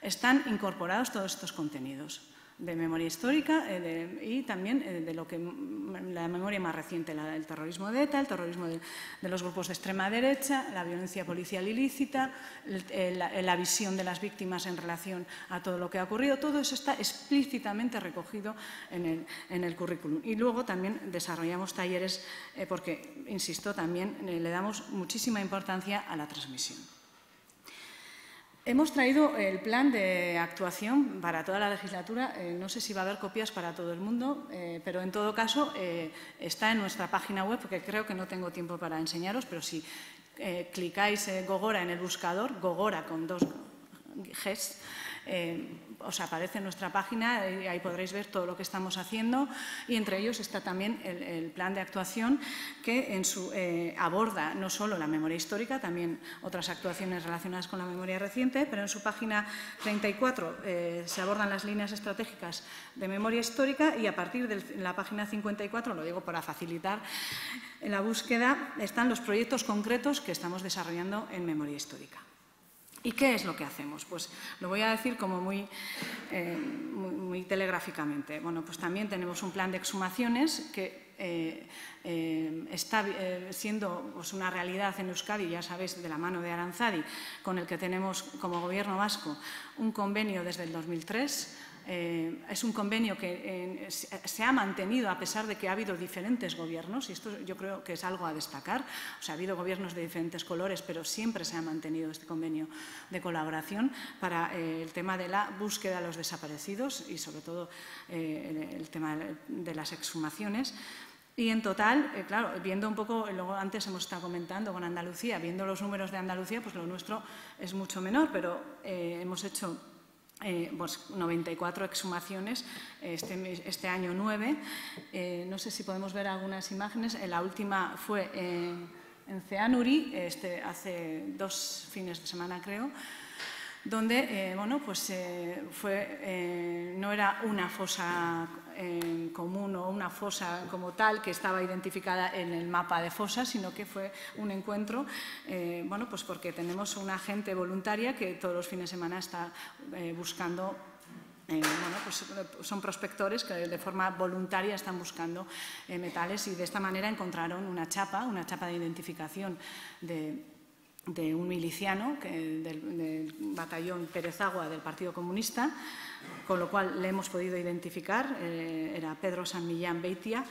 están incorporados todos estos contenidos de memoria histórica eh, y también eh, de lo que la memoria más reciente, el terrorismo de ETA, el terrorismo de, los grupos de extrema derecha, la violencia policial ilícita, la, visión de las víctimas en relación a todo lo que ha ocurrido. Todo eso está explícitamente recogido en el, currículum. Y luego también desarrollamos talleres eh, porque, insisto, también le damos muchísima importancia a la transmisión. Hemos traído el plan de actuación para toda la legislatura. Eh, no sé si va a haber copias para todo el mundo, eh, pero en todo caso eh, está en nuestra página web, porque creo que no tengo tiempo para enseñaros, pero si clicáis Gogora en el buscador, Gogora con dos Gs, os aparece en nuestra página y ahí podréis ver todo lo que estamos haciendo y entre ellos está también el, plan de actuación que eh, aborda no solo la memoria histórica, también otras actuaciones relacionadas con la memoria reciente, pero en su página 34 eh, se abordan las líneas estratégicas de memoria histórica y a partir de la página 54, lo digo para facilitar la búsqueda, están los proyectos concretos que estamos desarrollando en memoria histórica. ¿Y qué es lo que hacemos? Pues lo voy a decir como muy, eh, muy, telegráficamente. Bueno, pues también tenemos un plan de exhumaciones que eh, eh, está siendo pues, una realidad en Euskadi, ya sabéis, de la mano de Aranzadi, con el que tenemos como Gobierno vasco un convenio desde el 2003 eh, es un convenio que eh, se ha mantenido a pesar de que ha habido diferentes gobiernos, y esto yo creo que es algo a destacar. O sea, ha habido gobiernos de diferentes colores, pero siempre se ha mantenido este convenio de colaboración para eh, el tema de la búsqueda de los desaparecidos y, sobre todo, el tema de las exhumaciones. Y en total, claro, viendo un poco, luego antes hemos estado comentando con Andalucía, viendo los números de Andalucía, pues lo nuestro es mucho menor, pero hemos hecho 94 eh, pues, exhumaciones, este, este año 9. Eh, no sé si podemos ver algunas imágenes. Eh, la última fue en Ceanuri, este, hace dos fines de semana creo donde eh, bueno, pues, eh, fue, eh, no era una fosa común o una fosa como tal que estaba identificada en el mapa de fosas, sino que fue un encuentro, bueno, pues porque tenemos una gente voluntaria que todos los fines de semana está buscando bueno, pues son prospectores que de forma voluntaria están buscando metales y de esta manera encontraron una chapa, una chapa de identificación de, un miliciano del, batallón Perezagua del Partido Comunista, con lo cual le hemos podido identificar, eh, era Pedro San Millán Beitia,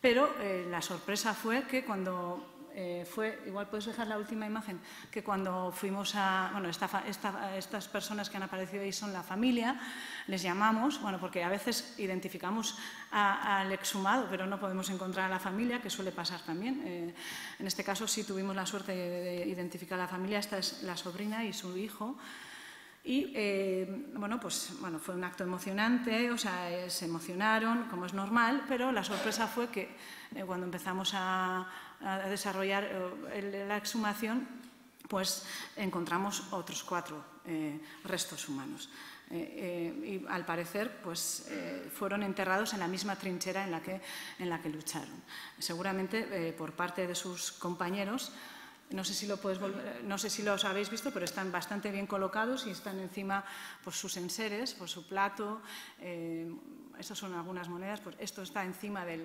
pero eh, la sorpresa fue que cuando eh, fue, igual puedes dejar la última imagen, que cuando fuimos a, bueno, estas personas que han aparecido ahí son la familia, les llamamos, bueno, porque a veces identificamos al exhumado, pero no podemos encontrar a la familia, que suele pasar también. En este caso sí tuvimos la suerte de, identificar a la familia, esta es la sobrina y su hijo. Y eh, bueno, pues bueno, fue un acto emocionante, o sea, se emocionaron, como es normal, pero la sorpresa fue que cuando empezamos a, desarrollar eh, la exhumación, pues encontramos otros cuatro eh, restos humanos. Eh, y al parecer pues, fueron enterrados en la misma trinchera en la que, en la que lucharon. Seguramente por parte de sus compañeros no sé, si lo puedes no sé si los habéis visto, pero están bastante bien colocados y están encima por sus enseres, por su plato. Eh, estas son algunas monedas. Pues esto está encima de,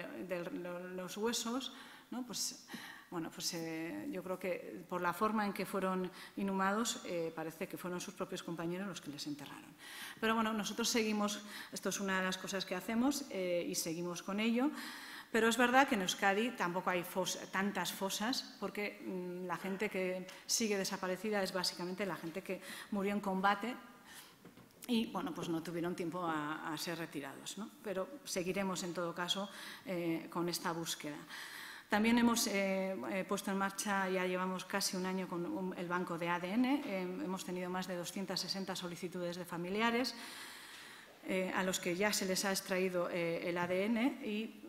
los huesos. ¿no? Pues, bueno, pues eh, yo creo que por la forma en que fueron inhumados, eh, parece que fueron sus propios compañeros los que les enterraron. Pero bueno, nosotros seguimos, esto es una de las cosas que hacemos y seguimos con ello. Pero es verdad que en Euskadi tampoco hay tantas fosas, porque mm, la gente que sigue desaparecida es básicamente la gente que murió en combate y bueno, pues no tuvieron tiempo a, ser retirados. Pero seguiremos en todo caso eh, con esta búsqueda. También hemos eh, eh, puesto en marcha, ya llevamos casi un año con el banco de ADN, hemos tenido más de 260 solicitudes de familiares a los que ya se les ha extraído el ADN y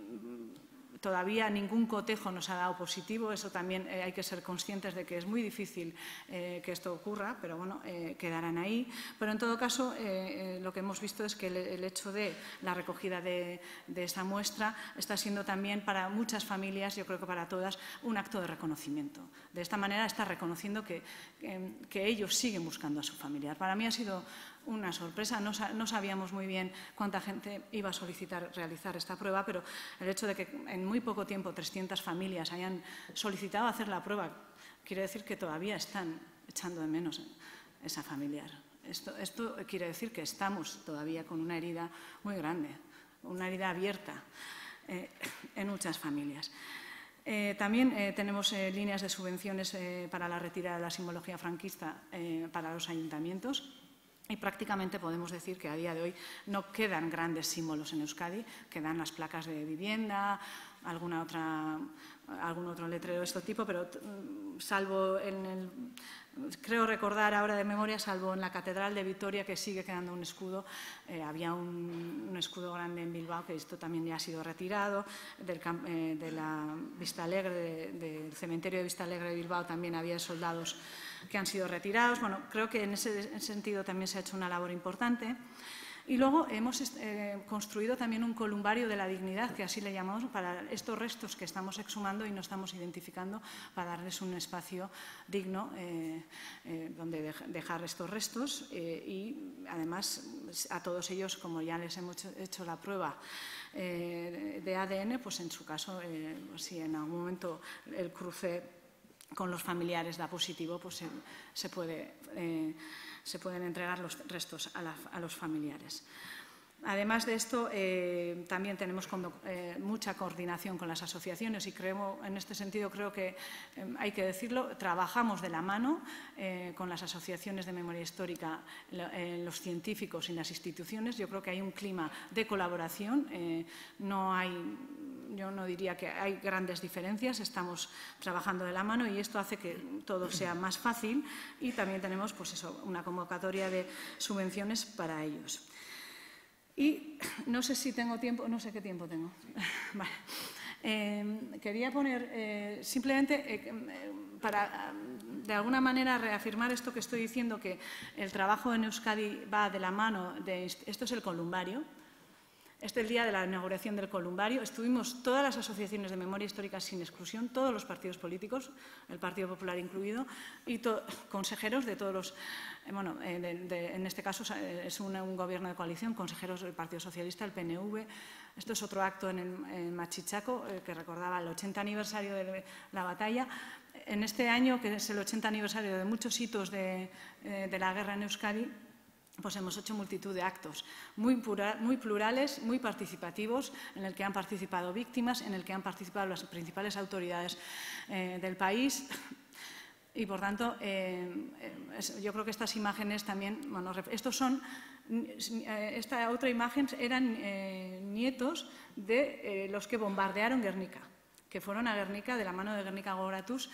Todavía ningún cotejo nos ha dado positivo, eso también eh, hay que ser conscientes de que es muy difícil eh, que esto ocurra, pero bueno, eh, quedarán ahí. Pero en todo caso, lo que hemos visto es que el, hecho de la recogida de, esa muestra está siendo también para muchas familias, yo creo que para todas, un acto de reconocimiento. De esta manera está reconociendo que, que ellos siguen buscando a su familiar. Para mí ha sido una sorpresa. No, sabíamos muy bien cuánta gente iba a solicitar realizar esta prueba, pero el hecho de que en muy poco tiempo 300 familias hayan solicitado hacer la prueba quiere decir que todavía están echando de menos esa familiar. Esto, quiere decir que estamos todavía con una herida muy grande, una herida abierta eh, en muchas familias. Eh, también eh, tenemos líneas de subvenciones para la retirada de la simbología franquista para los ayuntamientos y prácticamente podemos decir que a día de hoy no quedan grandes símbolos en Euskadi, quedan las placas de vivienda, algún otro letrero de este tipo, pero mm, salvo en el, creo recordar ahora de memoria, salvo en la Catedral de Vitoria, que sigue quedando un escudo, eh, había un, escudo grande en Bilbao, que esto también ya ha sido retirado, del, eh, de la Vista Alegre, del cementerio de Vista Alegre de Bilbao también había soldados que han sido retirados. Bueno, creo que en ese sentido también se ha hecho una labor importante. Y luego hemos eh, construido también un columbario de la dignidad, que así le llamamos, para estos restos que estamos exhumando y no estamos identificando, para darles un espacio digno eh, eh, donde dejar estos restos. y además a todos ellos, como ya les hemos hecho, la prueba de ADN, pues en su caso, si en algún momento el cruce con los familiares da positivo, pues se, puede, eh, se pueden entregar los restos a, los familiares. Además de esto, eh, también tenemos eh, mucha coordinación con las asociaciones y creo, en este sentido creo que hay que decirlo, trabajamos de la mano con las asociaciones de memoria histórica, los científicos y las instituciones. Yo creo que hay un clima de colaboración, no hay yo no diría que hay grandes diferencias, estamos trabajando de la mano y esto hace que todo sea más fácil y también tenemos pues eso, una convocatoria de subvenciones para ellos. Y no sé si tengo tiempo, no sé qué tiempo tengo. Em, quería poner eh, simplemente eh, para de alguna manera reafirmar esto que estoy diciendo, que el trabajo en Euskadi va de la mano de esto es el columbario, este es el día de la inauguración del columbario. Estuvimos todas las asociaciones de memoria histórica sin exclusión, todos los partidos políticos, el Partido Popular incluido, y consejeros de todos los. Eh, bueno, eh, en este caso eh, es un, gobierno de coalición, consejeros del Partido Socialista, el PNV. Esto es otro acto en, el, Machichaco que recordaba el 80 aniversario de la batalla. En este año, que es el 80 aniversario de muchos hitos de la guerra en Euskadi, pues hemos hecho multitud de actos muy, plurales, muy participativos, en el que han participado víctimas, en el que han participado las principales autoridades eh, del país. Y por tanto, eh, yo creo que estas imágenes también, bueno, estos son, eh, esta otra imagen eran nietos de los que bombardearon Guernica, que fueron a Guernica de la mano de Guernica Goratus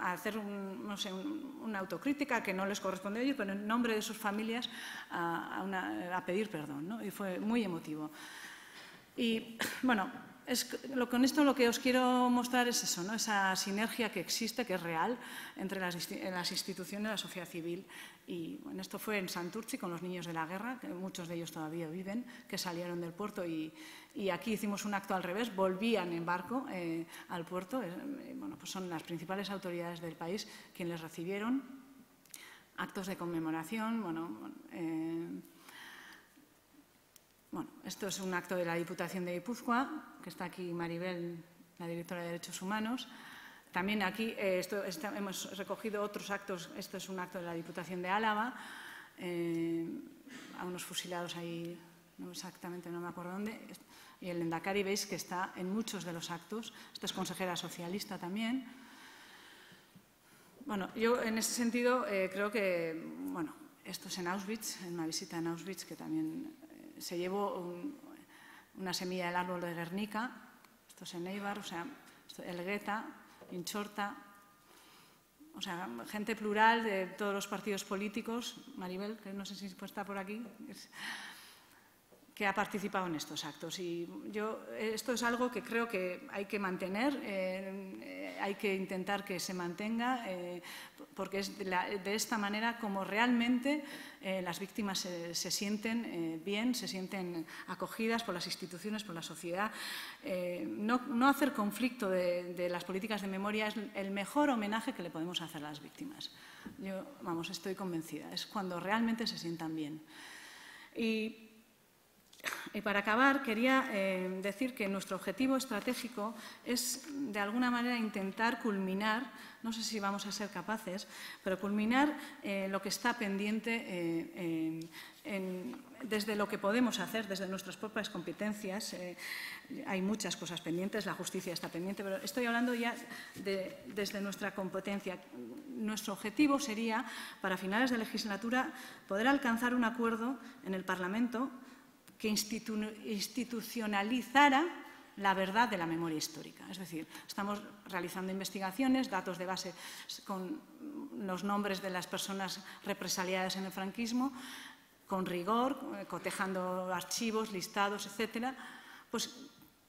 hacer no sé, una autocrítica que no les corresponde a ellos, pero en nombre de sus familias a, pedir perdón. Y fue muy emotivo. Y bueno, lo, con esto lo que os quiero mostrar es eso, ¿no? esa sinergia que existe, que es real, entre las, las instituciones, la sociedad civil. Y bueno, esto fue en Santurci con los niños de la guerra, que muchos de ellos todavía viven, que salieron del puerto y, y aquí hicimos un acto al revés, volvían en barco eh, al puerto. Eh, bueno, pues son las principales autoridades del país quienes les recibieron. Actos de conmemoración, bueno, eh, bueno, esto es un acto de la Diputación de Guipúzcoa, que está aquí Maribel, la directora de Derechos Humanos. También aquí eh, hemos recogido otros actos. Esto es un acto de la Diputación de Álava, eh, a unos fusilados ahí, no exactamente, no me acuerdo dónde. Y el Endacari veis que está en muchos de los actos. Esta es consejera socialista también. Bueno, yo en ese sentido eh, creo que, bueno, esto es en Auschwitz, en una visita en Auschwitz que también se llevó una semilla del árbol de Guernica, esto es en Eibar, o sea, Elgueta, Inchorta, o sea, gente plural de todos los partidos políticos, Maribel, que no sé si está por aquí, que ha participado en estos actos. Y yo, esto es algo que creo que hay que mantener, eh, hay que intentar que se mantenga, eh, porque es de, esta manera como realmente eh, las víctimas se, sienten bien, se sienten acogidas por las instituciones, por la sociedad. No, hacer conflicto de, las políticas de memoria es el mejor homenaje que le podemos hacer a las víctimas. Yo, vamos, estoy convencida, es cuando realmente se sientan bien. Y para acabar, quería eh, decir que nuestro objetivo estratégico es, de alguna manera, intentar culminar, no sé si vamos a ser capaces, pero culminar eh, lo que está pendiente eh, desde lo que podemos hacer, desde nuestras propias competencias. hay muchas cosas pendientes, la justicia está pendiente, pero estoy hablando ya desde nuestra competencia. Nuestro objetivo sería, para finales de legislatura, poder alcanzar un acuerdo en el Parlamento que institucionalizara la verdad de la memoria histórica. Es decir, estamos realizando investigaciones, datos de base con los nombres de las personas represaliadas en el franquismo, con rigor, eh, cotejando archivos, listados, etcétera. Pues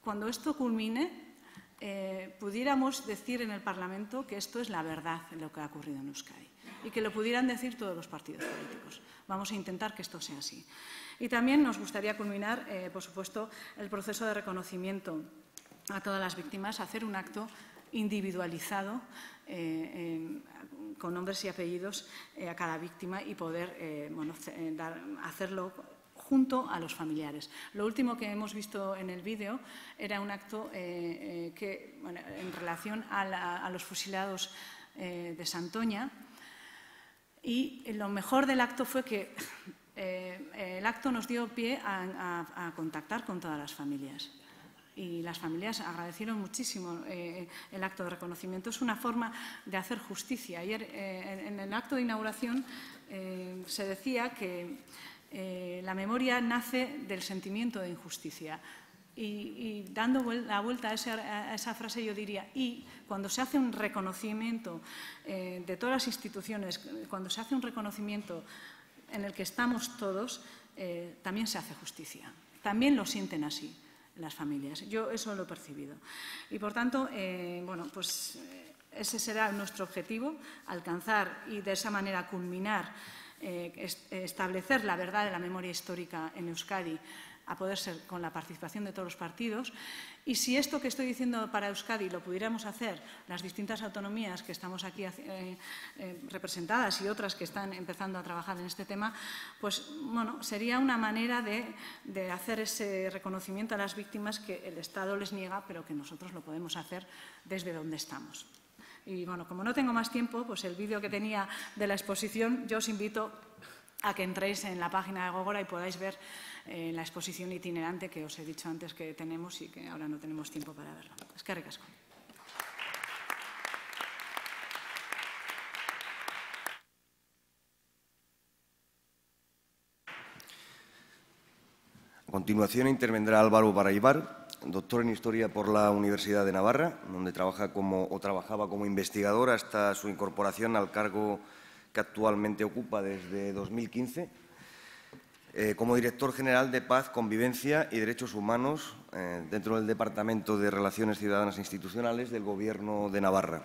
cuando esto culmine, eh, pudiéramos decir en el Parlamento que esto es la verdad de lo que ha ocurrido en Euskadi y que lo pudieran decir todos los partidos políticos. Vamos a intentar que esto sea así. Y también nos gustaría culminar, eh, por supuesto, el proceso de reconocimiento a todas las víctimas, hacer un acto individualizado eh, con nombres y apellidos eh, a cada víctima y poder hacerlo junto a los familiares. Lo último que hemos visto en el vídeo era un acto que, en relación a, los fusilados de Santoña y lo mejor del acto fue que eh, el acto nos dio pie a, contactar con todas las familias. Y las familias agradecieron muchísimo eh, el acto de reconocimiento. Es una forma de hacer justicia. Ayer, eh, en el acto de inauguración, se decía que la memoria nace del sentimiento de injusticia. Y, dando la vuelta a esa, frase yo diría, y cuando se hace un reconocimiento de todas las instituciones, cuando se hace un reconocimiento en el que estamos todos, eh, también se hace justicia. También lo sienten así las familias. Yo eso lo he percibido. Y por tanto, eh, bueno, pues eh, ese será nuestro objetivo, alcanzar y de esa manera culminar, establecer la verdad de la memoria histórica en Euskadi a poder ser con la participación de todos los partidos. Y si esto que estoy diciendo para Euskadi lo pudiéramos hacer las distintas autonomías que estamos aquí eh, eh, representadas y otras que están empezando a trabajar en este tema, pues bueno, sería una manera de, de hacer ese reconocimiento a las víctimas que el Estado les niega, pero que nosotros lo podemos hacer desde donde estamos. Y bueno, como no tengo más tiempo, pues el vídeo que tenía de la exposición, yo os invito a que entréis en la página de Gogora y podáis ver eh, la exposición itinerante que os he dicho antes que tenemos y que ahora no tenemos tiempo para verlo. Es que recasco. A continuación intervendrá Álvaro Baraibar, doctor en Historia por la Universidad de Navarra, donde trabaja como, o trabajaba como investigador hasta su incorporación al cargo que actualmente ocupa desde 2015 eh, como director general de Paz, Convivencia y Derechos Humanos eh, dentro del Departamento de Relaciones Ciudadanas e Institucionales del Gobierno de Navarra.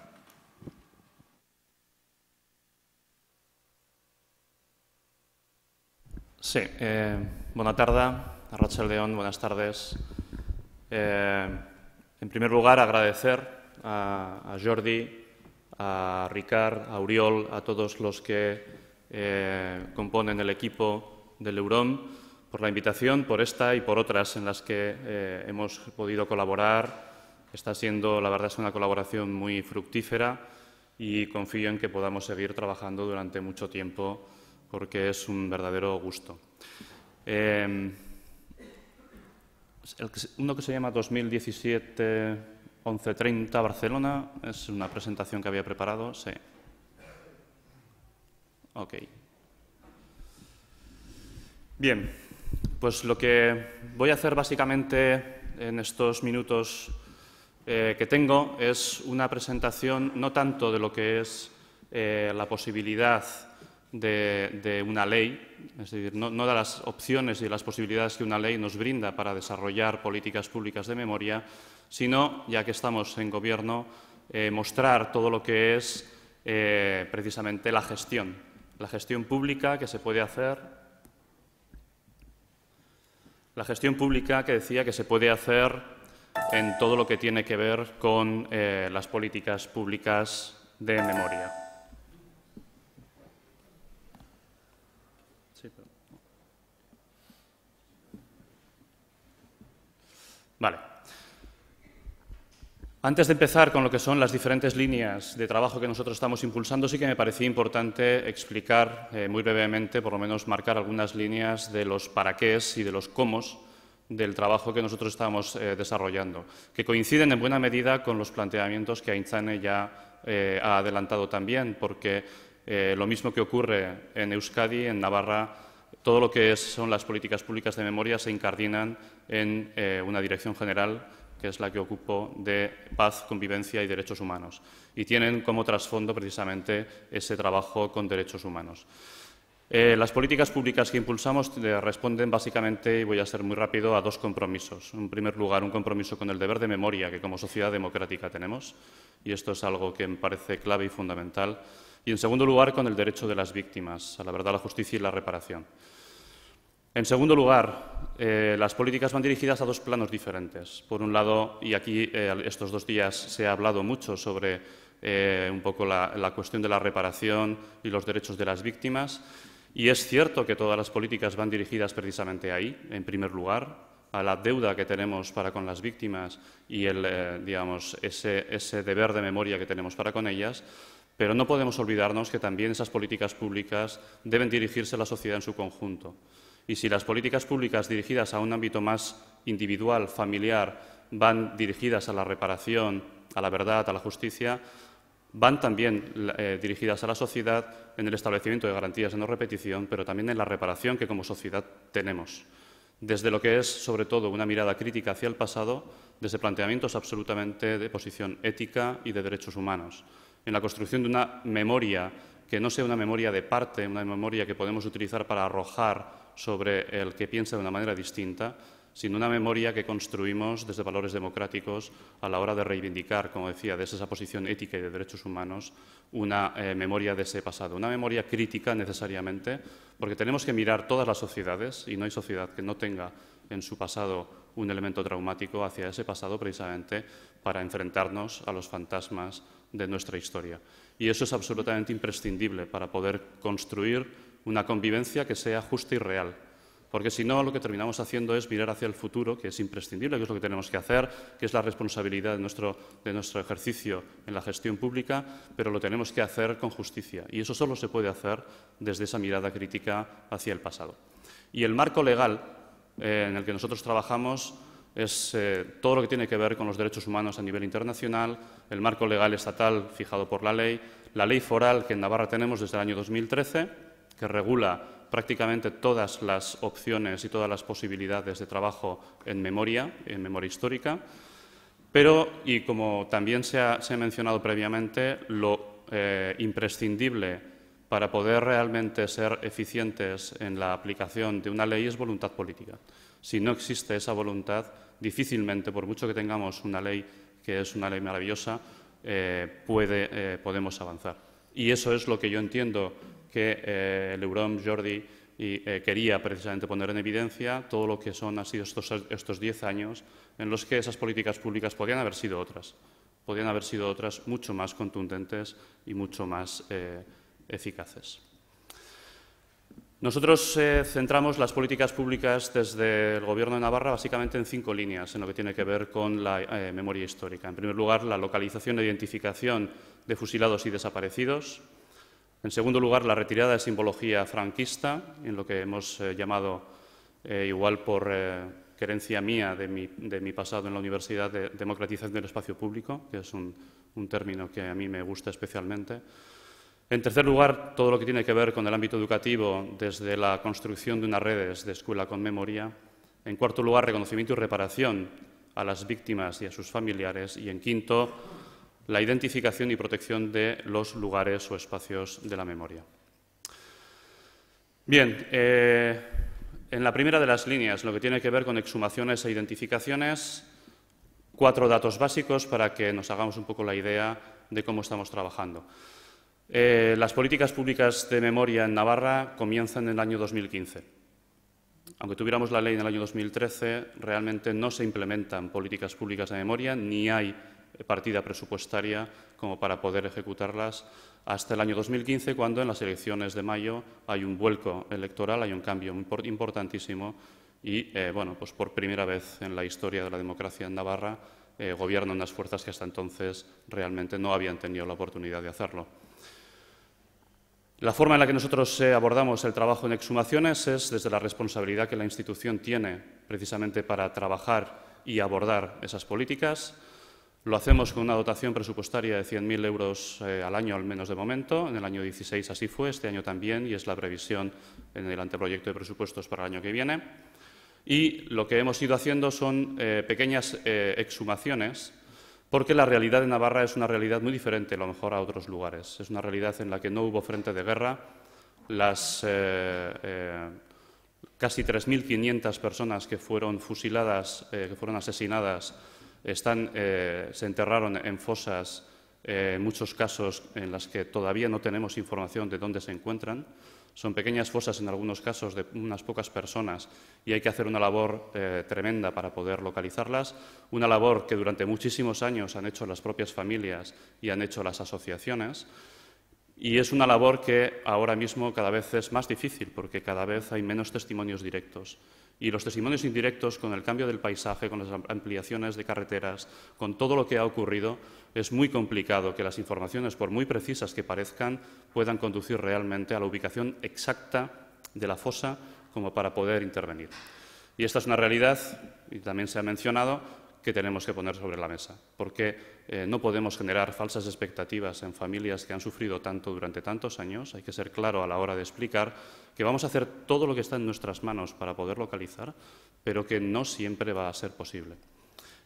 Sí, eh, buena tarde, Rachel León, buenas tardes. Eh, en primer lugar, agradecer a, Jordi, a Ricard, a Uriol, a todos los que componen el equipo del Eurom por la invitación, por esta y por otras en las que eh, hemos podido colaborar. Está siendo, la verdad, es una colaboración muy fructífera y confío en que podamos seguir trabajando durante mucho tiempo porque es un verdadero gusto uno que se llama 2017 1130 Barcelona, es una presentación que había preparado, sí. Ok. Bien, pues lo que voy a hacer básicamente en estos minutos eh, que tengo es una presentación no tanto de lo que es eh, la posibilidad de, una ley, es decir, no, de las opciones y las posibilidades que una ley nos brinda para desarrollar políticas públicas de memoria, sino, ya que estamos en gobierno, eh, mostrar todo lo que es precisamente la gestión, la gestión pública que se puede hacer, la gestión pública que decía que se puede hacer en todo lo que tiene que ver con eh, las políticas públicas de memoria. Vale. Antes de empezar con lo que son las diferentes líneas de trabajo que nosotros estamos impulsando, sí que me parecía importante explicar eh, muy brevemente, por lo menos marcar algunas líneas de los para qué y de los cómo del trabajo que nosotros estamos eh, desarrollando, que coinciden en buena medida con los planteamientos que Ainzane ya eh, ha adelantado también, porque lo mismo que ocurre en Euskadi, en Navarra, todo lo que son las políticas públicas de memoria se incardinan en una dirección general que es la que ocupo de paz, convivencia y derechos humanos. Y tienen como trasfondo precisamente ese trabajo con derechos humanos. Eh, las políticas públicas que impulsamos eh, responden básicamente, y voy a ser muy rápido, a dos compromisos. En primer lugar, un compromiso con el deber de memoria que como sociedad democrática tenemos, y esto es algo que me parece clave y fundamental. Y en segundo lugar, con el derecho de las víctimas a la verdad, la justicia y la reparación. En segundo lugar, eh, las políticas van dirigidas a dos planos diferentes. Por un lado, y aquí eh, estos dos días se ha hablado mucho sobre eh, un poco la, cuestión de la reparación y los derechos de las víctimas, y es cierto que todas las políticas van dirigidas precisamente ahí, en primer lugar, a la deuda que tenemos para con las víctimas y el, digamos, ese, ese deber de memoria que tenemos para con ellas, pero no podemos olvidarnos que también esas políticas públicas deben dirigirse a la sociedad en su conjunto. Y si las políticas públicas dirigidas a un ámbito más individual, familiar, van dirigidas a la reparación, a la verdad, a la justicia, van también eh, dirigidas a la sociedad en el establecimiento de garantías de no repetición, pero también en la reparación que como sociedad tenemos. Desde lo que es, sobre todo, una mirada crítica hacia el pasado, desde planteamientos absolutamente de posición ética y de derechos humanos, en la construcción de una memoria que no sea una memoria de parte, una memoria que podemos utilizar para arrojar sobre el que piensa de una manera distinta, sino una memoria que construimos desde valores democráticos a la hora de reivindicar, como decía, desde esa posición ética y de derechos humanos, una eh, memoria de ese pasado. Una memoria crítica necesariamente, porque tenemos que mirar todas las sociedades y no hay sociedad que no tenga en su pasado un elemento traumático hacia ese pasado precisamente para enfrentarnos a los fantasmas de nuestra historia. Y eso es absolutamente imprescindible para poder construir una convivencia que sea justa y real. Porque si no, lo que terminamos haciendo es mirar hacia el futuro, que es imprescindible, que es lo que tenemos que hacer, que es la responsabilidad de nuestro, ejercicio en la gestión pública, pero lo tenemos que hacer con justicia. Y eso solo se puede hacer desde esa mirada crítica hacia el pasado. Y el marco legal eh, en el que nosotros trabajamos es eh, todo lo que tiene que ver con los derechos humanos a nivel internacional, el marco legal estatal fijado por la ley, la ley foral que en Navarra tenemos desde el año 2013 que regula prácticamente todas las opciones y todas las posibilidades de trabajo en memoria, en memoria histórica, pero, y como también se ha, mencionado previamente, lo eh, imprescindible para poder realmente ser eficientes en la aplicación de una ley es voluntad política. Si no existe esa voluntad, difícilmente, por mucho que tengamos una ley que es una ley maravillosa, eh, eh, podemos avanzar. Y eso es lo que yo entiendo que eh, Jordi y, quería precisamente poner en evidencia, todo lo que son, han sido estos diez años en los que esas políticas públicas podían haber sido otras, podían haber sido otras mucho más contundentes y mucho más eficaces. Nosotros eh, centramos las políticas públicas desde el Gobierno de Navarra básicamente en cinco líneas en lo que tiene que ver con la eh, memoria histórica. En primer lugar, la localización e identificación de fusilados y desaparecidos. En segundo lugar, la retirada de simbología franquista, en lo que hemos eh, llamado, igual por querencia mía de mi, pasado en la universidad, de democratización del espacio público, que es un término que a mí me gusta especialmente. En tercer lugar, todo lo que tiene que ver con el ámbito educativo, desde la construcción de unas redes de escuela con memoria. En cuarto lugar, reconocimiento y reparación a las víctimas y a sus familiares. Y en quinto, la identificación y protección de los lugares o espacios de la memoria. Bien, eh, en la primera de las líneas, lo que tiene que ver con exhumaciones e identificaciones, cuatro datos básicos para que nos hagamos un poco la idea de cómo estamos trabajando. Eh, las políticas públicas de memoria en Navarra comienzan en el año 2015. Aunque tuviéramos la ley en el año 2013, realmente no se implementan políticas públicas de memoria ni hay partida presupuestaria como para poder ejecutarlas hasta el año 2015, cuando en las elecciones de mayo hay un vuelco electoral, hay un cambio importantísimo y, eh, bueno, pues por primera vez en la historia de la democracia en Navarra eh, gobiernan unas fuerzas que hasta entonces realmente no habían tenido la oportunidad de hacerlo. La forma en la que nosotros eh, abordamos el trabajo en exhumaciones es desde la responsabilidad que la institución tiene precisamente para trabajar y abordar esas políticas. Lo hacemos con una dotación presupuestaria de 100.000 euros eh, al año, al menos de momento. En el año 16 así fue, este año también, y es la previsión en el anteproyecto de presupuestos para el año que viene. Y lo que hemos ido haciendo son eh, pequeñas exhumaciones porque la realidad de Navarra es una realidad muy diferente, a lo mejor, a otros lugares. Es una realidad en la que no hubo frente de guerra. Las eh, eh, casi 3.500 personas que fueron fusiladas, eh, que fueron asesinadas, se enterraron en fosas, en muchos casos en las que todavía no tenemos información de dónde se encuentran. Son pequeñas fosas en algunos casos de unas pocas personas y hay que hacer una labor eh, tremenda para poder localizarlas, una labor que durante muchísimos años han hecho las propias familias y han hecho las asociaciones. Y es una labor que ahora mismo cada vez es más difícil porque cada vez hay menos testimonios directos. Y los testimonios indirectos, con el cambio del paisaje, con las ampliaciones de carreteras, con todo lo que ha ocurrido, es muy complicado que las informaciones, por muy precisas que parezcan, puedan conducir realmente a la ubicación exacta de la fosa como para poder intervenir. Y esta es una realidad, y también se ha mencionado, que tenemos que poner sobre la mesa, porque eh, no podemos generar falsas expectativas en familias que han sufrido tanto durante tantos años. Hay que ser claro a la hora de explicar que vamos a hacer todo lo que está en nuestras manos para poder localizar, pero que no siempre va a ser posible.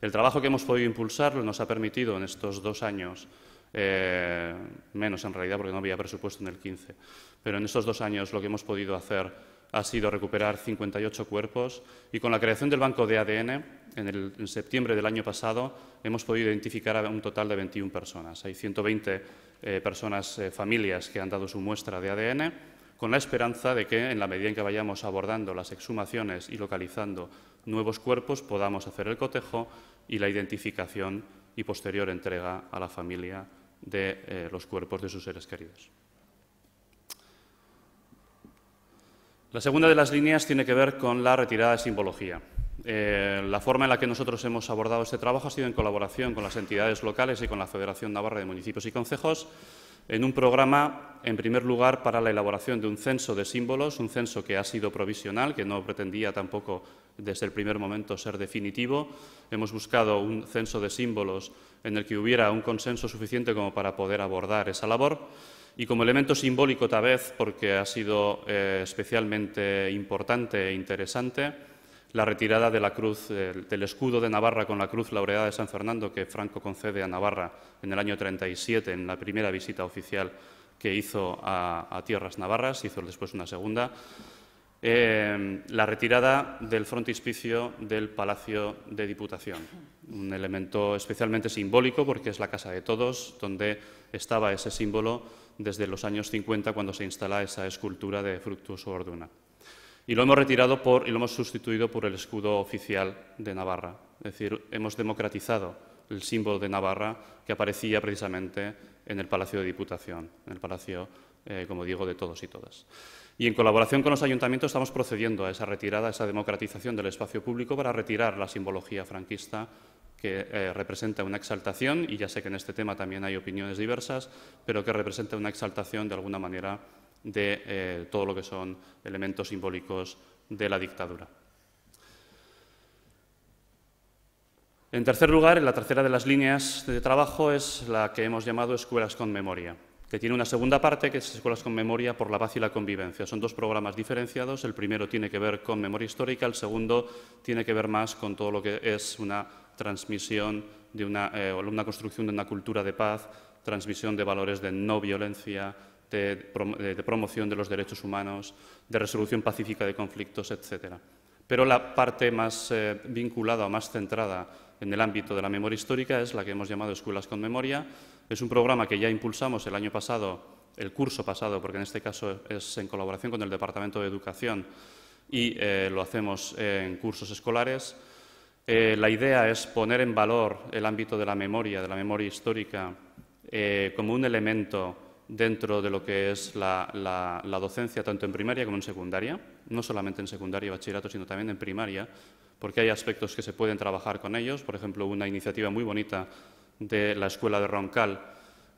El trabajo que hemos podido impulsar nos ha permitido en estos dos años, eh, menos en realidad porque no había presupuesto en el 15, pero en estos dos años lo que hemos podido hacer ha sido recuperar 58 cuerpos y con la creación del banco de ADN, en, septiembre del año pasado, hemos podido identificar a un total de 21 personas. Hay 120 eh, personas, eh, familias, que han dado su muestra de ADN, con la esperanza de que, en la medida en que vayamos abordando las exhumaciones y localizando nuevos cuerpos, podamos hacer el cotejo y la identificación y posterior entrega a la familia de eh, los cuerpos de sus seres queridos. La segunda de las líneas tiene que ver con la retirada de simbología. Eh, la forma en la que nosotros hemos abordado este trabajo ha sido en colaboración con las entidades locales y con la Federación Navarra de Municipios y Concejos en un programa, en primer lugar, para la elaboración de un censo de símbolos, un censo que ha sido provisional, que no pretendía tampoco desde el primer momento ser definitivo. Hemos buscado un censo de símbolos en el que hubiera un consenso suficiente como para poder abordar esa labor. Y como elemento simbólico, tal vez, porque ha sido eh, especialmente importante e interesante, la retirada de la cruz, del escudo de Navarra con la cruz laureada de San Fernando que Franco concede a Navarra en el año 37, en la primera visita oficial que hizo a, tierras navarras, hizo después una segunda. la retirada del frontispicio del Palacio de Diputación, un elemento especialmente simbólico porque es la casa de todos, donde estaba ese símbolo desde los años 50 cuando se instala esa escultura de Fructuoso Orduna. Y lo hemos retirado y lo hemos sustituido por el escudo oficial de Navarra. Es decir, hemos democratizado el símbolo de Navarra que aparecía precisamente en el Palacio de Diputación, en el Palacio, eh, como digo, de todos y todas. Y en colaboración con los ayuntamientos estamos procediendo a esa retirada, a esa democratización del espacio público para retirar la simbología franquista que eh, representa una exaltación, y ya sé que en este tema también hay opiniones diversas, pero que representa una exaltación de alguna manera de eh, todo lo que son elementos simbólicos de la dictadura. En tercer lugar, la tercera de las líneas de trabajo es la que hemos llamado Escuelas con Memoria, que tiene una segunda parte que es Escuelas con Memoria por la Paz y la Convivencia. Son dos programas diferenciados. El primero tiene que ver con memoria histórica, el segundo tiene que ver más con todo lo que es una transmisión de una, eh, una construcción de una cultura de paz, transmisión de valores de no violencia, de, promoción de los derechos humanos, de resolución pacífica de conflictos, etc. Pero la parte más eh, vinculada o más centrada en el ámbito de la memoria histórica es la que hemos llamado Escuelas con Memoria. Es un programa que ya impulsamos el año pasado, el curso pasado, porque en este caso es en colaboración con el Departamento de Educación y eh, lo hacemos en cursos escolares. Eh, la idea es poner en valor el ámbito de la memoria, de la memoria histórica, como un elemento dentro de lo que es la, docencia, tanto en primaria como en secundaria, no solamente en secundaria y bachillerato, sino también en primaria, porque hay aspectos que se pueden trabajar con ellos. Por ejemplo, una iniciativa muy bonita de la Escuela de Roncal,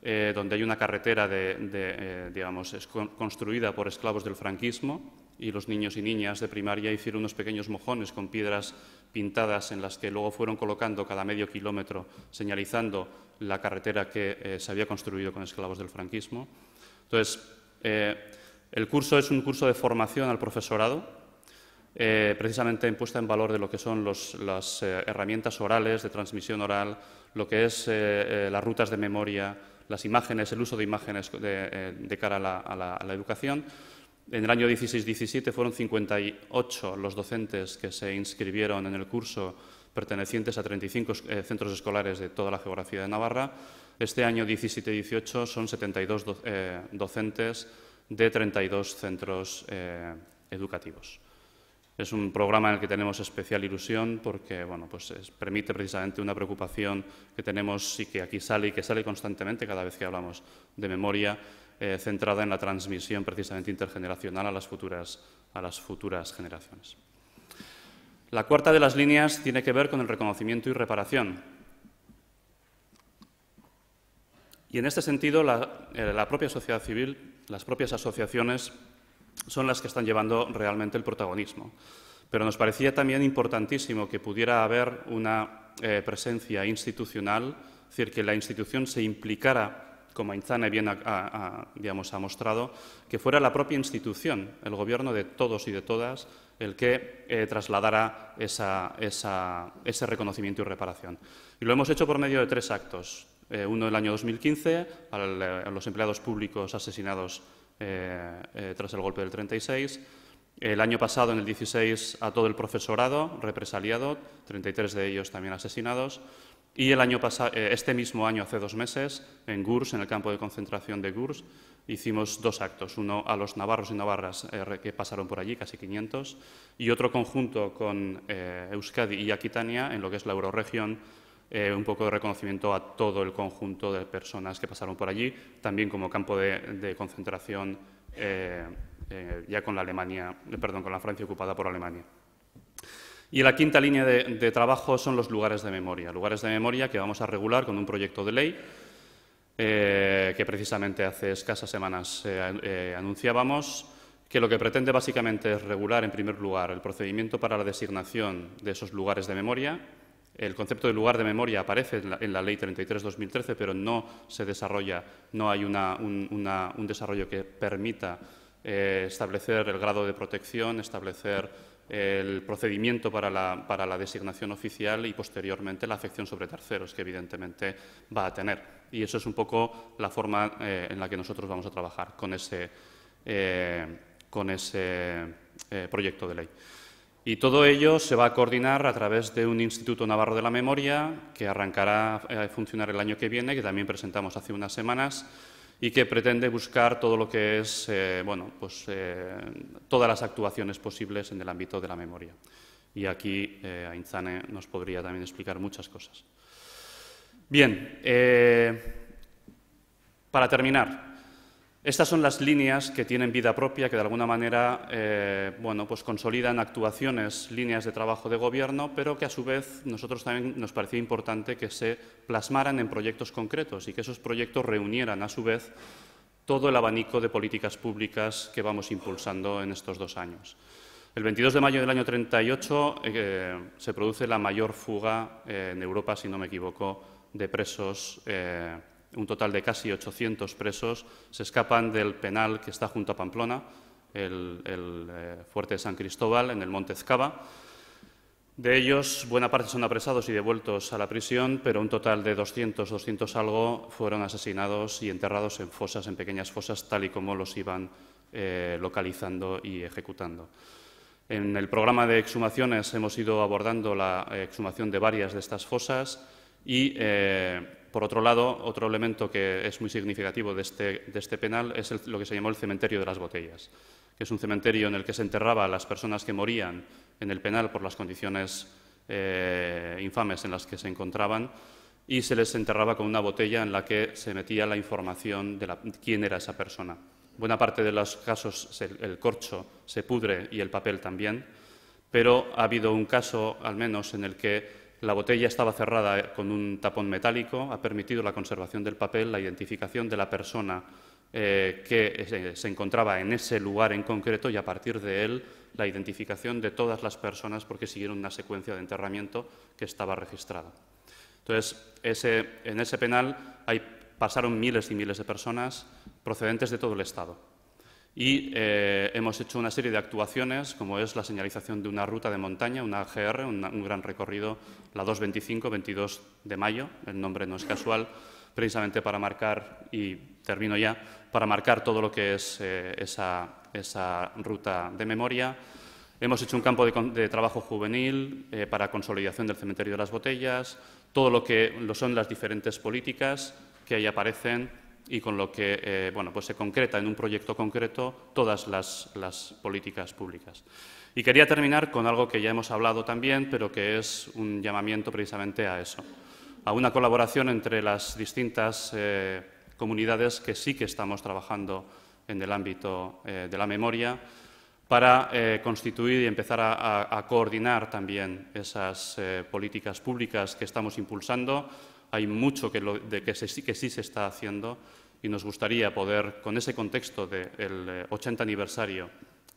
eh, donde hay una carretera de, eh, digamos, construida por esclavos del franquismo y los niños y niñas de primaria hicieron unos pequeños mojones con piedras pintadas en las que luego fueron colocando cada medio kilómetro, señalizando la carretera que eh, se había construido con esclavos del franquismo. Entonces, eh, el curso es un curso de formación al profesorado, eh, precisamente en puesta en valor de lo que son las herramientas orales, de transmisión oral, lo que es las rutas de memoria, las imágenes, el uso de imágenes de, cara a la, educación. En el año 16-17 fueron 58 los docentes que se inscribieron en el curso pertenecientes a 35 eh, centros escolares de toda la geografía de Navarra. Este año 17-18 son 72 eh, docentes de 32 centros eh, educativos. Es un programa en el que tenemos especial ilusión porque bueno, pues permite precisamente una preocupación que tenemos y que aquí sale y que sale constantemente cada vez que hablamos de memoria, centrada en la transmisión precisamente intergeneracional a las futuras, a las futuras generaciones. La cuarta de las líneas tiene que ver con el reconocimiento y reparación. Y en este sentido, eh, la, propia sociedad civil, las propias asociaciones, son las que están llevando realmente el protagonismo. Pero nos parecía también importantísimo que pudiera haber una eh, presencia institucional, es decir, que la institución se implicara como Ainzane bien ha, ha mostrado, que fuera la propia institución, el gobierno de todos y de todas, el que eh, trasladara ese reconocimiento y reparación. Y lo hemos hecho por medio de tres actos. Eh, uno el año 2015, eh, a los empleados públicos asesinados tras el golpe del 36. El año pasado, en el 16, a todo el profesorado represaliado, 33 de ellos también asesinados. Y el año este mismo año, hace dos meses, en Gurs, en el campo de concentración de Gurs, hicimos dos actos, uno a los navarros y navarras eh, que pasaron por allí, casi 500, y otro conjunto con eh, Euskadi y Aquitania, en lo que es la euroregión, eh, un poco de reconocimiento a todo el conjunto de personas que pasaron por allí, también como campo de, concentración ya con la Alemania, perdón, con la Francia ocupada por Alemania. Y la quinta línea de trabajo son los lugares de memoria, lugares de memoria que vamos a regular con un proyecto de ley eh, que precisamente hace escasas semanas eh, eh, anunciábamos, que lo que pretende básicamente es regular, en primer lugar, el procedimiento para la designación de esos lugares de memoria. El concepto de lugar de memoria aparece en la, Ley 33-2013, pero no se desarrolla, no hay un, desarrollo que permita establecer el grado de protección, establecer el procedimiento para la, para la, designación oficial y posteriormente la afección sobre terceros, que evidentemente va a tener. Y eso es un poco la forma eh, en la que nosotros vamos a trabajar con ese, eh, con ese proyecto de ley. Y todo ello se va a coordinar a través de un Instituto Navarro de la Memoria que arrancará a funcionar el año que viene, que también presentamos hace unas semanas, y que pretende buscar todo lo que es, eh, bueno, pues, eh, todas las actuaciones posibles en el ámbito de la memoria. Y aquí eh, Ainzane nos podría también explicar muchas cosas. Bien, para terminar, estas son las líneas que tienen vida propia, que de alguna manera eh, bueno, pues consolidan actuaciones, líneas de trabajo de gobierno, pero que a su vez nosotros también nos parecía importante que se plasmaran en proyectos concretos y que esos proyectos reunieran a su vez todo el abanico de políticas públicas que vamos impulsando en estos dos años. El 22 de mayo del año 38 eh, se produce la mayor fuga eh, en Europa, si no me equivoco, de presos un total de casi 800 presos, se escapan del penal que está junto a Pamplona, el, eh, fuerte de San Cristóbal, en el Monte Ezcaba. De ellos, buena parte son apresados y devueltos a la prisión, pero un total de 200, 200 algo fueron asesinados y enterrados en fosas, en pequeñas fosas, tal y como los iban eh, localizando y ejecutando. En el programa de exhumaciones hemos ido abordando la exhumación de varias de estas fosas y eh, por otro lado, otro elemento que es muy significativo de este, este penal es lo que se llamó el cementerio de las botellas, que es un cementerio en el que se enterraba a las personas que morían en el penal por las condiciones eh, infames en las que se encontraban y se les enterraba con una botella en la que se metía la información de quién era esa persona. Buena parte de los casos el corcho se pudre y el papel también, pero ha habido un caso, al menos, en el que la botella estaba cerrada con un tapón metálico, ha permitido la conservación del papel, la identificación de la persona eh, que se encontraba en ese lugar en concreto y a partir de él la identificación de todas las personas porque siguieron una secuencia de enterramiento que estaba registrada. Entonces, en ese penal pasaron miles y miles de personas procedentes de todo el Estado y eh, hemos hecho una serie de actuaciones, como es la señalización de una ruta de montaña, una GR, un gran recorrido, la 225, 22 de mayo, el nombre no es casual, precisamente para marcar, y termino ya, para marcar todo lo que es eh, esa, ruta de memoria. Hemos hecho un campo de, trabajo juvenil eh, para consolidación del cementerio de las botellas, todo lo que lo son las diferentes políticas que ahí aparecen, y con lo que eh, bueno, pues se concreta en un proyecto concreto todas las, políticas públicas. Y quería terminar con algo que ya hemos hablado también, pero que es un llamamiento precisamente a eso, a una colaboración entre las distintas eh, comunidades que sí que estamos trabajando en el ámbito eh, de la memoria para constituir y empezar a, coordinar también esas políticas públicas que estamos impulsando hay mucho que, de que, sí se está haciendo y nos gustaría poder, con ese contexto del 80 eh, aniversario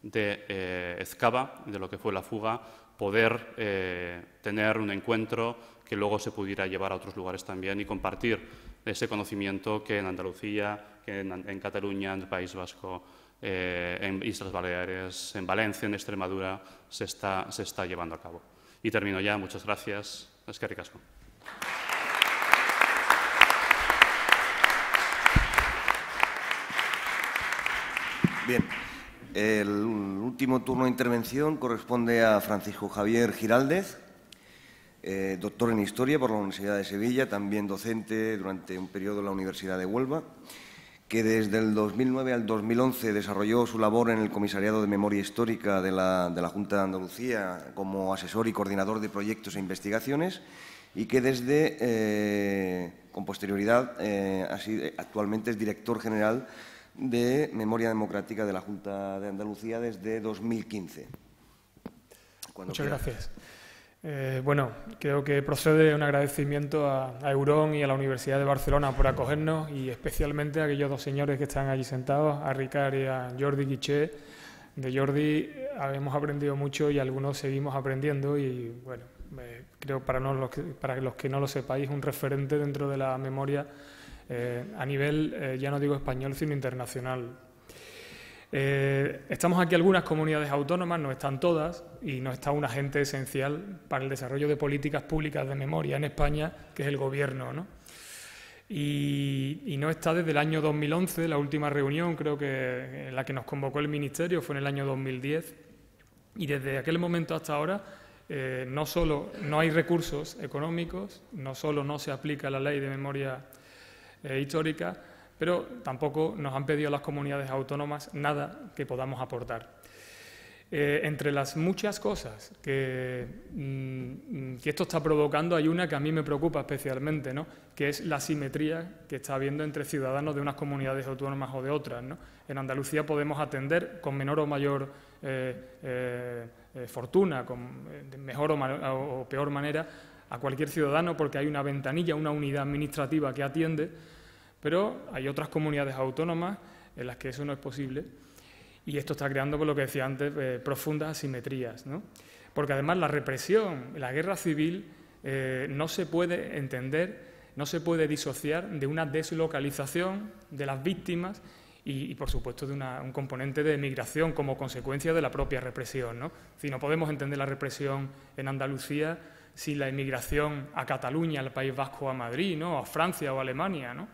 de eh, Ezcaba, de lo que fue la fuga, poder eh, tener un encuentro que luego se pudiera llevar a otros lugares también y compartir ese conocimiento que en Andalucía, que en, Cataluña, en el País Vasco, en Islas Baleares, en Valencia, en Extremadura, se está, se está llevando a cabo. Y termino ya. Muchas gracias. Es que ricasco. Bien. El último turno de intervención corresponde a Francisco Javier Giraldez, eh, doctor en Historia por la Universidad de Sevilla, también docente durante un periodo en la Universidad de Huelva, que desde el 2009 al 2011 desarrolló su labor en el Comisariado de Memoria Histórica de la, Junta de Andalucía como asesor y coordinador de proyectos e investigaciones y que desde, eh, con posterioridad, eh, actualmente es director general de Memoria Democrática de la Junta de Andalucía desde 2015. Muchas gracias. Eh, bueno, creo que procede un agradecimiento a, a, Eurón y a la Universidad de Barcelona por acogernos y especialmente a aquellos dos señores que están allí sentados, a Ricard y a Jordi Guichet. De Jordi hemos aprendido mucho y algunos seguimos aprendiendo y bueno, creo para, no, para los que no lo sepáis, un referente dentro de la memoria eh, a nivel, eh, ya no digo español, sino internacional. Eh, estamos aquí algunas comunidades autónomas, no están todas, y no está un agente esencial para el desarrollo de políticas públicas de memoria en España, que es el Gobierno. ¿no? Y, no está desde el año 2011, la última reunión creo que en la que nos convocó el Ministerio fue en el año 2010, Y desde aquel momento hasta ahora no solo no hay recursos económicos, no solo no se aplica la ley de memoria eh, histórica, pero tampoco nos han pedido las comunidades autónomas nada que podamos aportar. Eh, entre las muchas cosas que, mm, que, esto está provocando, hay una que a mí me preocupa especialmente, ¿no? que es la simetría que está habiendo entre ciudadanos de unas comunidades autónomas o de otras. En Andalucía podemos atender con menor o mayor eh, fortuna, con mejor o, peor manera, a cualquier ciudadano porque hay una ventanilla, una unidad administrativa que atiende, pero hay otras comunidades autónomas en las que eso no es posible y esto está creando, por lo que decía antes, eh, profundas asimetrías. ¿no? Porque además la represión, la guerra civil, eh, no se puede entender, no se puede disociar de una deslocalización de las víctimas y, por supuesto, de un componente de migración como consecuencia de la propia represión. ¿no? Si no podemos entender la represión en Andalucía sin la inmigración a Cataluña, al País Vasco, a Madrid, ¿no? a Francia o a Alemania. ¿no?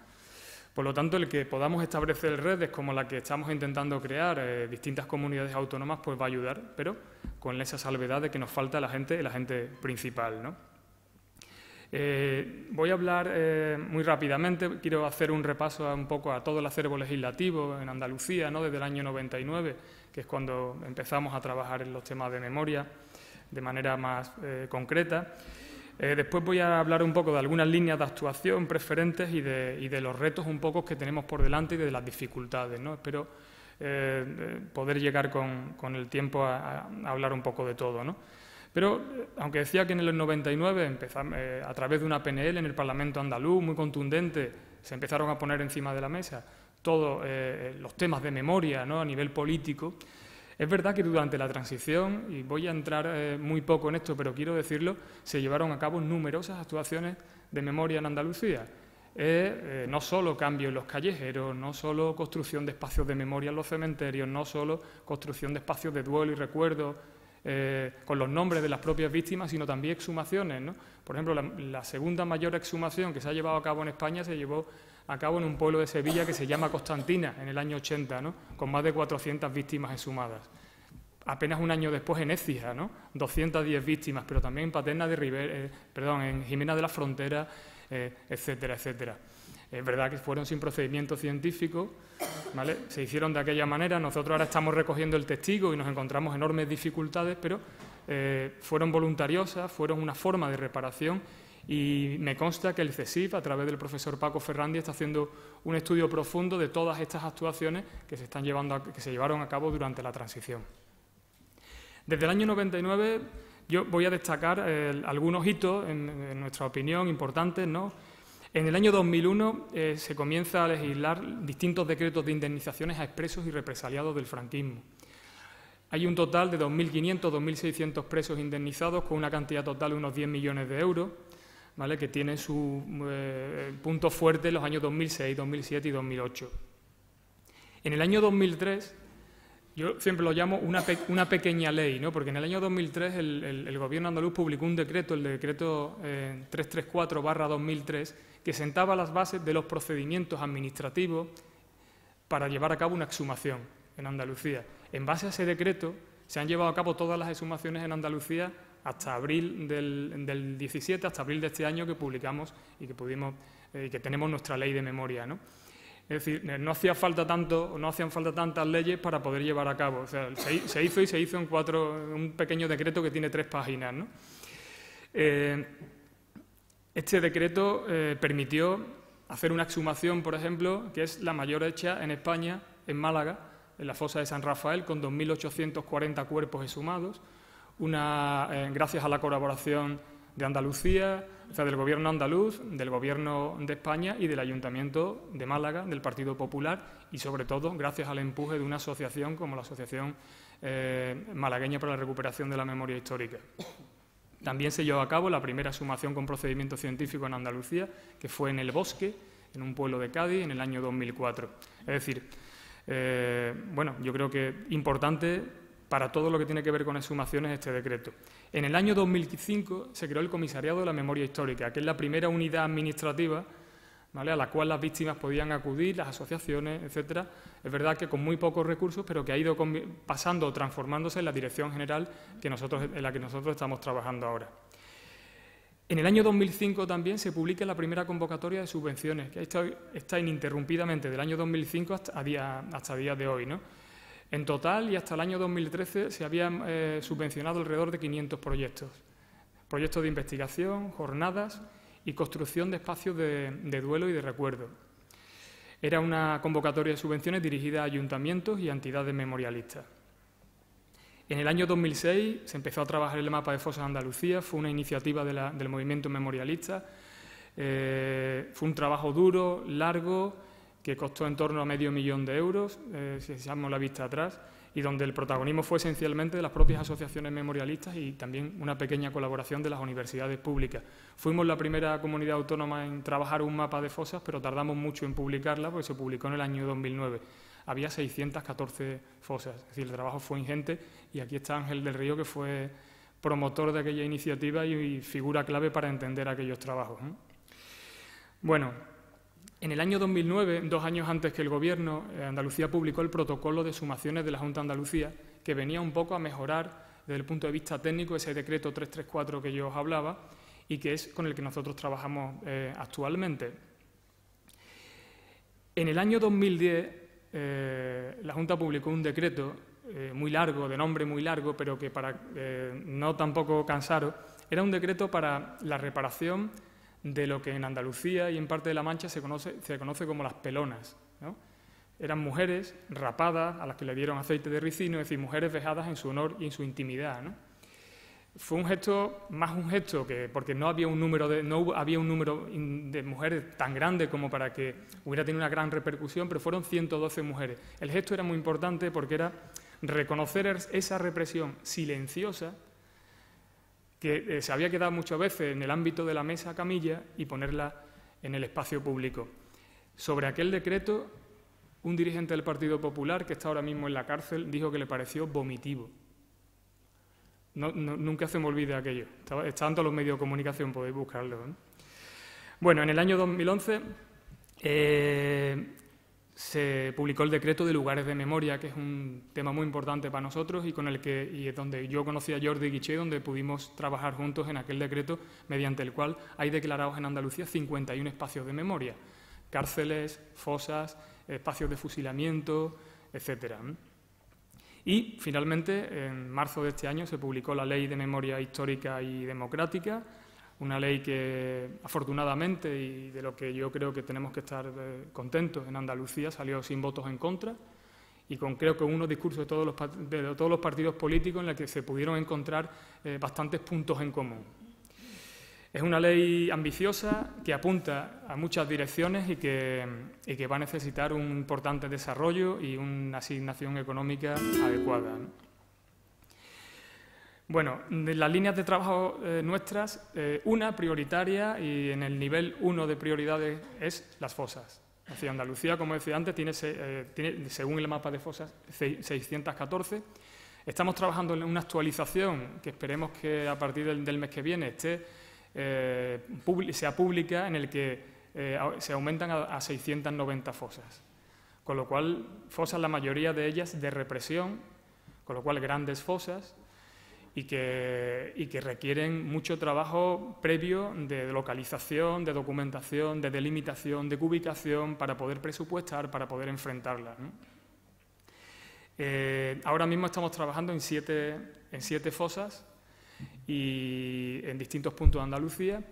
Por lo tanto, el que podamos establecer redes como la que estamos intentando crear, eh, distintas comunidades autónomas, pues va a ayudar, pero con esa salvedad de que nos falta la gente, la gente principal. ¿no? Eh, voy a hablar eh, muy rápidamente, quiero hacer un repaso un poco a todo el acervo legislativo en Andalucía, ¿no? desde el año 99, que es cuando empezamos a trabajar en los temas de memoria de manera más eh, concreta. después voy a hablar un poco de algunas líneas de actuación preferentes y de, los retos un poco que tenemos por delante y de las dificultades. ¿no? Espero poder llegar con, el tiempo a, hablar un poco de todo. ¿no? Pero, eh, aunque decía que en el 99, empezamos, eh, a través de una PNL en el Parlamento andaluz, muy contundente, se empezaron a poner encima de la mesa todos eh, los temas de memoria ¿no? a nivel político, es verdad que durante la transición, y voy a entrar muy poco en esto, pero quiero decirlo, se llevaron a cabo numerosas actuaciones de memoria en Andalucía. no solo cambios en los callejeros, no solo construcción de espacios de memoria en los cementerios, no solo construcción de espacios de duelo y recuerdo eh, con los nombres de las propias víctimas, sino también exhumaciones. ¿no? Por ejemplo, la, segunda mayor exhumación que se ha llevado a cabo en España se llevó a cabo en un pueblo de Sevilla que se llama Constantina, en el año 80, ¿no? con más de 400 víctimas exhumadas. Apenas un año después en Écija, ¿no? 210 víctimas, pero también en Paterna de River, eh, perdón, en Jimena de la Frontera, eh, etcétera, etcétera. Es verdad que fueron sin procedimiento científico, ¿vale? se hicieron de aquella manera, nosotros ahora estamos recogiendo el testigo y nos encontramos enormes dificultades, pero eh, fueron voluntariosas, fueron una forma de reparación y me consta que el CESIF, a través del profesor Paco Ferrandi, está haciendo un estudio profundo de todas estas actuaciones que se, están llevando que se llevaron a cabo durante la transición. Desde el año 99 yo voy a destacar eh, algunos hitos, en, nuestra opinión, importantes, ¿no? En el año 2001 eh, se comienza a legislar distintos decretos de indemnizaciones a expresos y represaliados del franquismo. Hay un total de 2.500, 2.600 presos indemnizados con una cantidad total de unos 10 millones de euros, que tiene su eh, punto fuerte en los años 2006, 2007 y 2008. En el año 2003 yo siempre lo llamo una, una, pequeña ley, ¿no? porque en el año 2003 el, Gobierno andaluz publicó un decreto, el decreto 334-2003, eh, que sentaba las bases de los procedimientos administrativos para llevar a cabo una exhumación en Andalucía. En base a ese decreto se han llevado a cabo todas las exhumaciones en Andalucía hasta abril del, del 17, hasta abril de este año que publicamos y que, pudimos, eh, que tenemos nuestra ley de memoria. ¿no? Es decir, no hacía falta tanto, no hacían falta tantas leyes para poder llevar a cabo. O sea, se, hizo y se hizo en cuatro, un pequeño decreto que tiene tres páginas. ¿no? Eh, este decreto eh, permitió hacer una exhumación, por ejemplo, que es la mayor hecha en España, en Málaga, en la fosa de San Rafael, con 2.840 cuerpos exhumados, una, eh, gracias a la colaboración de Andalucía, o sea, del Gobierno andaluz, del Gobierno de España y del Ayuntamiento de Málaga, del Partido Popular y, sobre todo, gracias al empuje de una asociación como la Asociación eh, Malagueña para la Recuperación de la Memoria Histórica. También se llevó a cabo la primera sumación con procedimiento científico en Andalucía, que fue en El Bosque, en un pueblo de Cádiz, en el año 2004. Es decir, eh, bueno, yo creo que importante para todo lo que tiene que ver con exhumaciones este decreto. En el año 2005 se creó el Comisariado de la Memoria Histórica, que es la primera unidad administrativa ¿vale? a la cual las víctimas podían acudir, las asociaciones, etcétera. Es verdad que con muy pocos recursos, pero que ha ido pasando o transformándose en la dirección general que nosotros, en la que nosotros estamos trabajando ahora. En el año 2005 también se publica la primera convocatoria de subvenciones, que está, está ininterrumpidamente del año 2005 hasta, día, hasta día de hoy. ¿no? En total y hasta el año 2013 se habían eh, subvencionado alrededor de 500 proyectos. Proyectos de investigación, jornadas y construcción de espacios de, duelo y de recuerdo. Era una convocatoria de subvenciones dirigida a ayuntamientos y entidades memorialistas. En el año 2006 se empezó a trabajar el mapa de fosas de Andalucía, fue una iniciativa del movimiento memorialista, eh, fue un trabajo duro, largo, que costó en torno a medio millón de euros, eh, si echamos la vista atrás, y donde el protagonismo fue esencialmente de las propias asociaciones memorialistas y también una pequeña colaboración de las universidades públicas. Fuimos la primera comunidad autónoma en trabajar un mapa de fosas, pero tardamos mucho en publicarla porque se publicó en el año 2009. Había 614 fosas, es decir, el trabajo fue ingente y aquí está Ángel del Río, que fue promotor de aquella iniciativa y, figura clave para entender aquellos trabajos. Bueno, en el año 2009, dos años antes que el Gobierno, eh, Andalucía publicó el protocolo de sumaciones de la Junta de Andalucía, que venía un poco a mejorar desde el punto de vista técnico ese decreto 334 que yo os hablaba y que es con el que nosotros trabajamos eh, actualmente. En el año 2010, eh, la Junta publicó un decreto muy largo, de nombre muy largo, pero que para no tampoco cansaros, era un decreto para la reparación de lo que en Andalucía y en parte de La Mancha se conoce, se conoce como las pelonas. Eran mujeres rapadas a las que le dieron aceite de ricino, es decir, mujeres vejadas en su honor y en su intimidad. Fue un gesto, más un gesto, que porque no había un número de, no había un número de mujeres tan grande como para que hubiera tenido una gran repercusión, pero fueron 112 mujeres. El gesto era muy importante porque era reconocer esa represión silenciosa que eh, se había quedado muchas veces en el ámbito de la mesa camilla y ponerla en el espacio público. Sobre aquel decreto, un dirigente del Partido Popular, que está ahora mismo en la cárcel, dijo que le pareció vomitivo. nunca se me olvide aquello. Estaban todos los medios de comunicación, podéis buscarlo. Bueno, en el año 2011 se publicó el decreto de lugares de memoria, que es un tema muy importante para nosotros y con el que y es donde yo conocí a Jordi Guiché, donde pudimos trabajar juntos en aquel decreto mediante el cual hay declarados en Andalucía 51 espacios de memoria, cárceles, fosas, espacios de fusilamiento, etcétera. Y finalmente, en marzo de este año se publicó la Ley de Memoria Histórica y Democrática, una ley que afortunadamente y de lo que yo creo que tenemos que estar eh, contentos en Andalucía salió sin votos en contra y con creo que unos discursos de todos los, de todos los partidos políticos en los que se pudieron encontrar eh, bastantes puntos en común. Es una ley ambiciosa que apunta a muchas direcciones y que, y que va a necesitar un importante desarrollo y una asignación económica adecuada. Bueno, de las líneas de trabajo eh, nuestras, eh, una prioritaria y en el nivel uno de prioridades es las fosas. Así, Andalucía, como decía antes, tiene, eh, según el mapa de fosas, 614. Estamos trabajando en una actualización que esperemos que a partir del, mes que viene esté, sea pública, en el que se aumentan a 690 fosas. Con lo cual, fosas, la mayoría de ellas de represión, con lo cual grandes fosas, y que, y que, requieren mucho trabajo previo de localización, de documentación, de delimitación, de ubicación para poder presupuestar, para poder enfrentarlas. Eh, ahora mismo estamos trabajando en siete, en siete fosas y en distintos puntos de Andalucía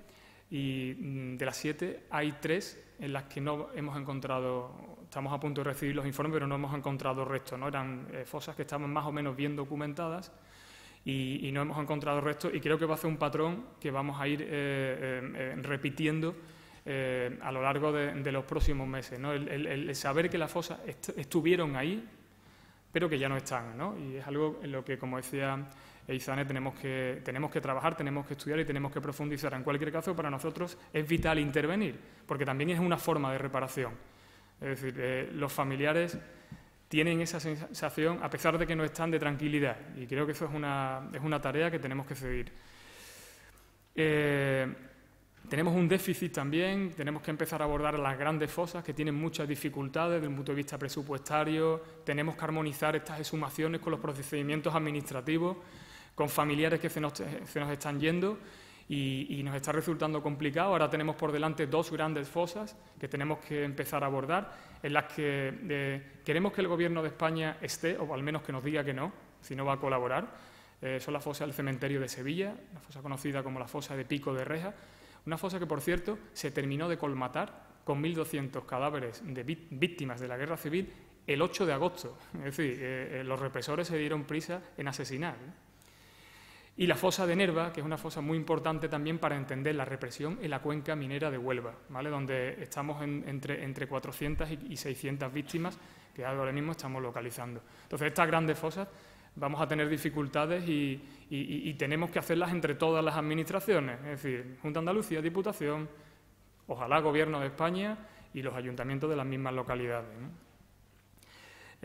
y mm, de las siete hay tres en las que no hemos encontrado, estamos a punto de recibir los informes, pero no hemos encontrado restos, ¿no? eran eh, fosas que estaban más o menos bien documentadas y, no hemos encontrado restos y creo que va a ser un patrón que vamos a ir eh, eh, eh, repitiendo a lo largo de, los próximos meses. El, saber que las fosas estuvieron ahí, pero que ya no están. ¿no? Y es algo en lo que, como decía Izane, tenemos que, tenemos que trabajar, tenemos que estudiar y tenemos que profundizar. En cualquier caso, para nosotros es vital intervenir, porque también es una forma de reparación. Es decir, los familiares tienen esa sensación a pesar de que no están de tranquilidad. Y creo que eso es una, es una tarea que tenemos que seguir. Eh, Tenemos un déficit también, tenemos que empezar a abordar las grandes fosas que tienen muchas dificultades desde el punto de vista presupuestario, tenemos que armonizar estas exhumaciones con los procedimientos administrativos, con familiares que se nos, están yendo y, nos está resultando complicado. Ahora tenemos por delante dos grandes fosas que tenemos que empezar a abordar, en las que eh, queremos que el Gobierno de España esté, o al menos que nos diga que no, si no va a colaborar. Eh, son las fosas del cementerio de Sevilla, la fosa conocida como la fosa de Pico de Reja, una fosa que, por cierto, se terminó de colmatar con 1.200 cadáveres de víctimas de la guerra civil el 8 de agosto. Es decir, eh, los represores se dieron prisa en asesinar. Y la fosa de Nerva, que es una fosa muy importante también para entender la represión en la cuenca minera de Huelva, ¿vale? donde estamos entre, entre 400 y 600 víctimas que ahora mismo estamos localizando. Entonces, estas grandes fosas vamos a tener dificultades y, tenemos que hacerlas entre todas las administraciones, es decir, Junta Andalucía, Diputación, ojalá Gobierno de España y los ayuntamientos de las mismas localidades.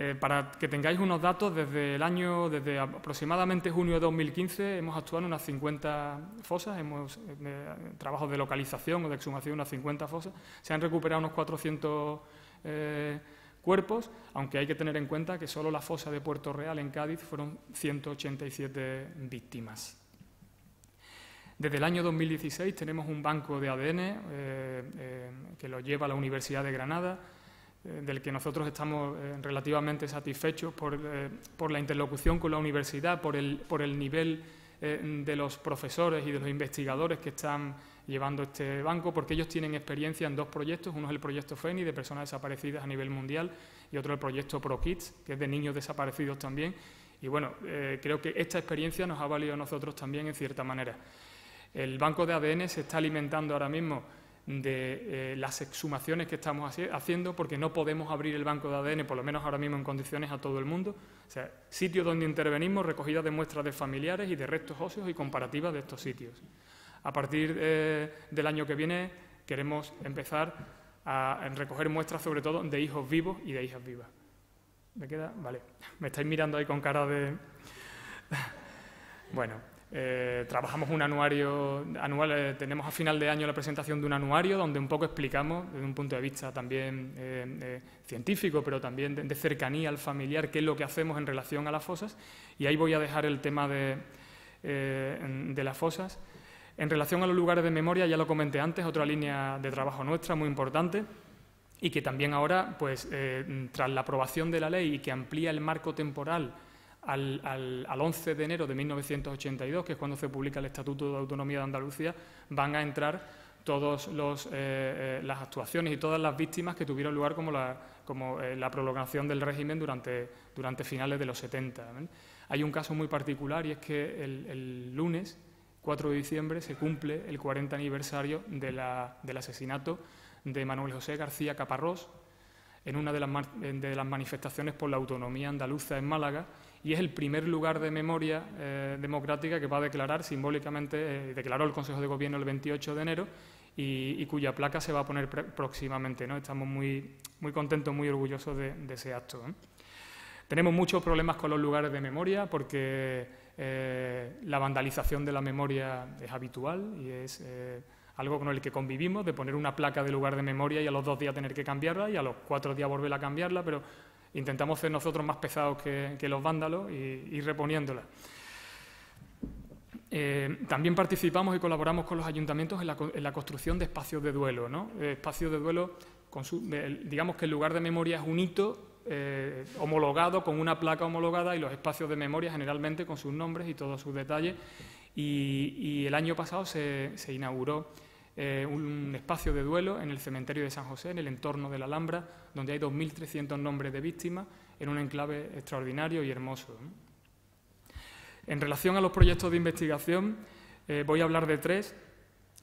Eh, para que tengáis unos datos, desde el año, desde aproximadamente junio de 2015, hemos actuado en unas 50 fosas, hemos eh, trabajos de localización o de exhumación, unas 50 fosas, se han recuperado unos 400 eh, cuerpos, aunque hay que tener en cuenta que solo la fosa de Puerto Real en Cádiz fueron 187 víctimas. Desde el año 2016 tenemos un banco de ADN que lo lleva la Universidad de Granada, eh, del que nosotros estamos eh, relativamente satisfechos eh, por, la interlocución con la universidad, por el, por el nivel de los profesores y de los investigadores que están llevando este banco, porque ellos tienen experiencia en dos proyectos. Uno es el proyecto FENI de personas desaparecidas a nivel mundial y otro el proyecto ProKids, que es de niños desaparecidos también. Y bueno, creo que esta experiencia nos ha valido a nosotros también en cierta manera. El banco de ADN se está alimentando ahora mismo de eh, las exhumaciones que estamos haciendo, porque no podemos abrir el banco de ADN, por lo menos ahora mismo en condiciones a todo el mundo. O sea, sitios donde intervenimos, recogida de muestras de familiares y de restos óseos y comparativas de estos sitios. A partir eh, del año que viene queremos empezar a, recoger muestras sobre todo de hijos vivos y de hijas vivas. ¿Me queda? Vale. Me estáis mirando ahí con cara de... bueno, eh, trabajamos un anuario anual, eh, tenemos a final de año la presentación de un anuario donde un poco explicamos desde un punto de vista también eh, científico, pero también de, cercanía al familiar, qué es lo que hacemos en relación a las fosas. Y ahí voy a dejar el tema de, de las fosas. En relación a los lugares de memoria, ya lo comenté antes, otra línea de trabajo nuestra muy importante y que también ahora, pues, tras la aprobación de la ley y que amplía el marco temporal al, al, 11 de enero de 1982, que es cuando se publica el Estatuto de Autonomía de Andalucía, van a entrar todas eh, eh, las actuaciones y todas las víctimas que tuvieron lugar como la, como, eh, la prolongación del régimen durante, finales de los 70. Hay un caso muy particular y es que el, lunes, 4 de diciembre, se cumple el 40 aniversario de la, del asesinato de Manuel José García Caparrós en una de las, de las manifestaciones por la autonomía andaluza en Málaga y es el primer lugar de memoria eh, democrática que va a declarar simbólicamente, eh, declaró el Consejo de Gobierno el 28 de enero y, cuya placa se va a poner próximamente. ¿no? Estamos muy, muy contentos, muy orgullosos de, ese acto. Tenemos muchos problemas con los lugares de memoria porque eh, la vandalización de la memoria es habitual y es algo con el que convivimos, de poner una placa de lugar de memoria y a los dos días tener que cambiarla y a los cuatro días volver a cambiarla, pero intentamos ser nosotros más pesados que, los vándalos y ir reponiéndola. Eh, también participamos y colaboramos con los ayuntamientos en la, construcción de espacios de duelo. ¿no? Eh, espacios de duelo, digamos que el lugar de memoria es un hito eh, homologado con una placa homologada y los espacios de memoria generalmente con sus nombres y todos sus detalles. Y, el año pasado se inauguró eh, un espacio de duelo en el cementerio de San José, en el entorno de la Alhambra, donde hay 2.300 nombres de víctimas, en un enclave extraordinario y hermoso. En relación a los proyectos de investigación, eh, voy a hablar de tres.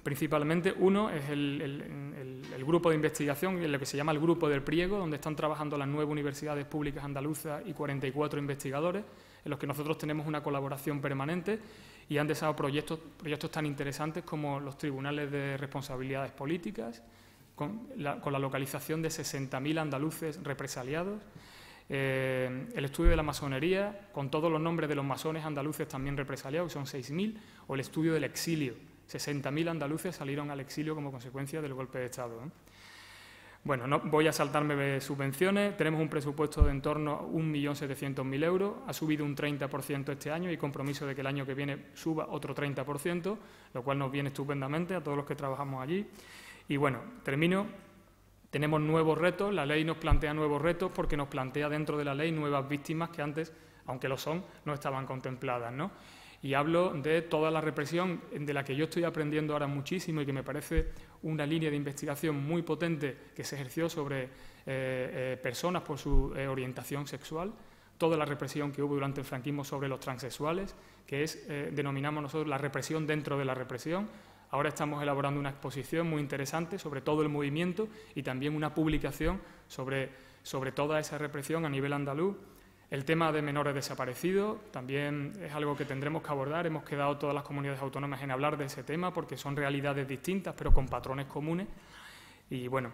Principalmente, uno es el, grupo de investigación, lo que se llama el Grupo del Priego, donde están trabajando las nueve universidades públicas andaluzas y 44 investigadores, en los que nosotros tenemos una colaboración permanente y han desarrollado proyectos, proyectos tan interesantes como los tribunales de responsabilidades políticas, con la, localización de 60.000 andaluces represaliados, eh, el estudio de la masonería, con todos los nombres de los masones andaluces también represaliados, son 6.000, o el estudio del exilio, 60.000 andaluces salieron al exilio como consecuencia del golpe de Estado. Bueno, no voy a saltarme subvenciones. Tenemos un presupuesto de en torno a 1.700.000 euros. Ha subido un 30% este año y compromiso de que el año que viene suba otro 30%, lo cual nos viene estupendamente a todos los que trabajamos allí. Y bueno, termino. Tenemos nuevos retos. La ley nos plantea nuevos retos porque nos plantea dentro de la ley nuevas víctimas que antes, aunque lo son, no estaban contempladas. ¿no? y hablo de toda la represión de la que yo estoy aprendiendo ahora muchísimo y que me parece una línea de investigación muy potente que se ejerció sobre eh, eh, personas por su eh, orientación sexual, toda la represión que hubo durante el franquismo sobre los transexuales, que es, denominamos nosotros la represión dentro de la represión. Ahora estamos elaborando una exposición muy interesante sobre todo el movimiento y también una publicación sobre, sobre toda esa represión a nivel andaluz el tema de menores desaparecidos también es algo que tendremos que abordar. Hemos quedado todas las comunidades autónomas en hablar de ese tema porque son realidades distintas pero con patrones comunes. Y bueno,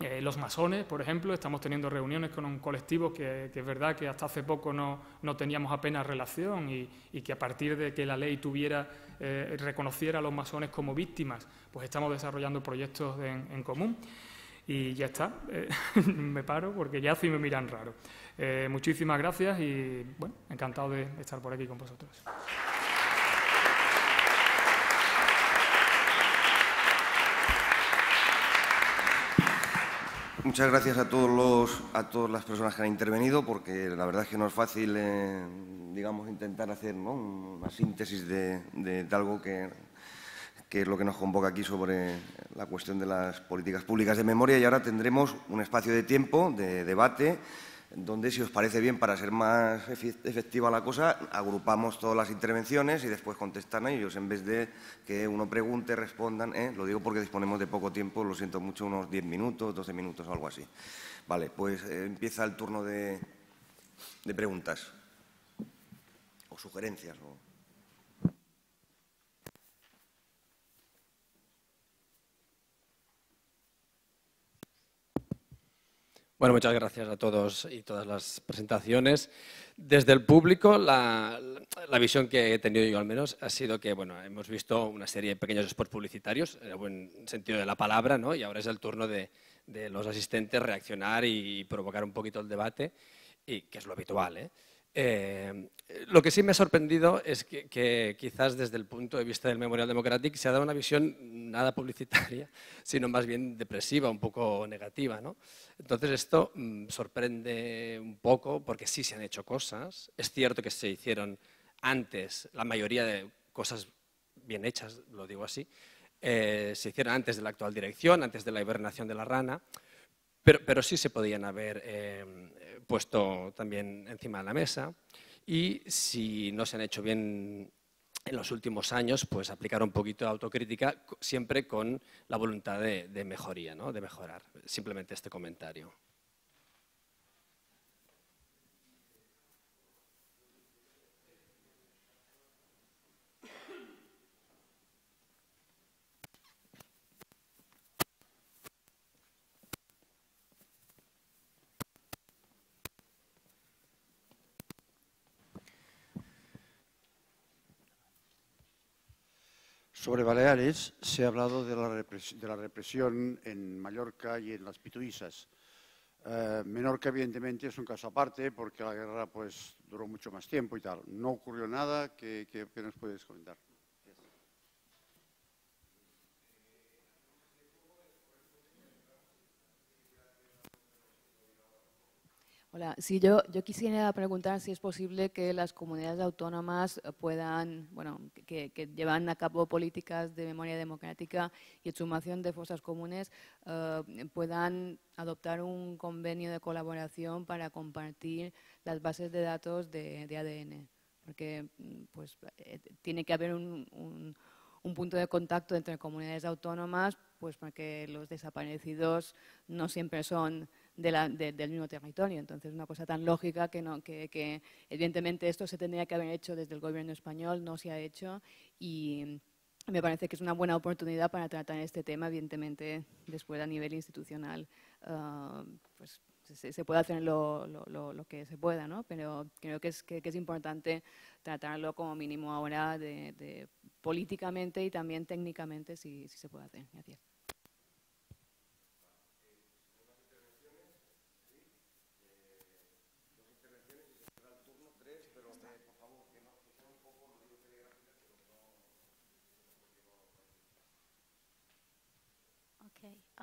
eh, los masones, por ejemplo, estamos teniendo reuniones con un colectivo que, es verdad que hasta hace poco no, teníamos apenas relación y, que a partir de que la ley tuviera, eh, reconociera a los masones como víctimas, pues estamos desarrollando proyectos en, común. Y ya está, eh, me paro porque ya sí me miran raro. Eh, muchísimas gracias y bueno, encantado de estar por aquí con vosotros. Muchas gracias a todos los, a todas las personas que han intervenido, porque la verdad es que no es fácil, eh, digamos, intentar hacer una síntesis de, algo que, que, es lo que nos convoca aquí sobre la cuestión de las políticas públicas de memoria. Y ahora tendremos un espacio de tiempo de debate donde, si os parece bien, para ser más efectiva la cosa, agrupamos todas las intervenciones y después contestan a ellos, en vez de que uno pregunte, respondan. ¿eh? Lo digo porque disponemos de poco tiempo, lo siento mucho, unos 10 minutos, 12 minutos o algo así. Vale, pues eh, empieza el turno de, preguntas o sugerencias. Bueno, muchas gracias a todos y todas las presentaciones. Desde el público, la, visión que he tenido yo al menos ha sido que bueno, hemos visto una serie de pequeños spots publicitarios, en el buen sentido de la palabra, ¿no? y ahora es el turno de, de los asistentes reaccionar y provocar un poquito el debate, y que es lo habitual. ¿eh? Eh, lo que sí me ha sorprendido es que, quizás desde el punto de vista del Memorial Democratic se ha dado una visión nada publicitaria, sino más bien depresiva, un poco negativa. ¿no? Entonces esto mm, sorprende un poco porque sí se han hecho cosas. Es cierto que se hicieron antes, la mayoría de cosas bien hechas, lo digo así, eh, se hicieron antes de la actual dirección, antes de la hibernación de la rana, pero, sí se podían haber eh, puesto también encima de la mesa y si no se han hecho bien en los últimos años, pues aplicar un poquito de autocrítica siempre con la voluntad de, de mejoría, ¿no? de mejorar. Simplemente este comentario. Sobre Baleares se ha hablado de la, represión, en Mallorca y en las Pituisas. Eh, Menorca, evidentemente, es un caso aparte porque la guerra pues, duró mucho más tiempo y tal. No ocurrió nada. ¿Qué, qué nos puedes comentar? Hola, sí, yo, yo quisiera preguntar si es posible que las comunidades autónomas puedan, bueno, que, llevan a cabo políticas de memoria democrática y exhumación de fosas comunes, eh, puedan adoptar un convenio de colaboración para compartir las bases de datos de, ADN, porque pues, eh, tiene que haber un, un punto de contacto entre comunidades autónomas, pues porque los desaparecidos no siempre son del mismo territorio. Entonces, una cosa tan lógica que, evidentemente esto se tendría que haber hecho desde el gobierno español, no se ha hecho y me parece que es una buena oportunidad para tratar este tema, evidentemente después a nivel institucional. Ah, pues se, puede hacer lo, que se pueda, ¿no? pero creo que es, importante tratarlo como mínimo ahora políticamente y también técnicamente si, se puede hacer. Gracias.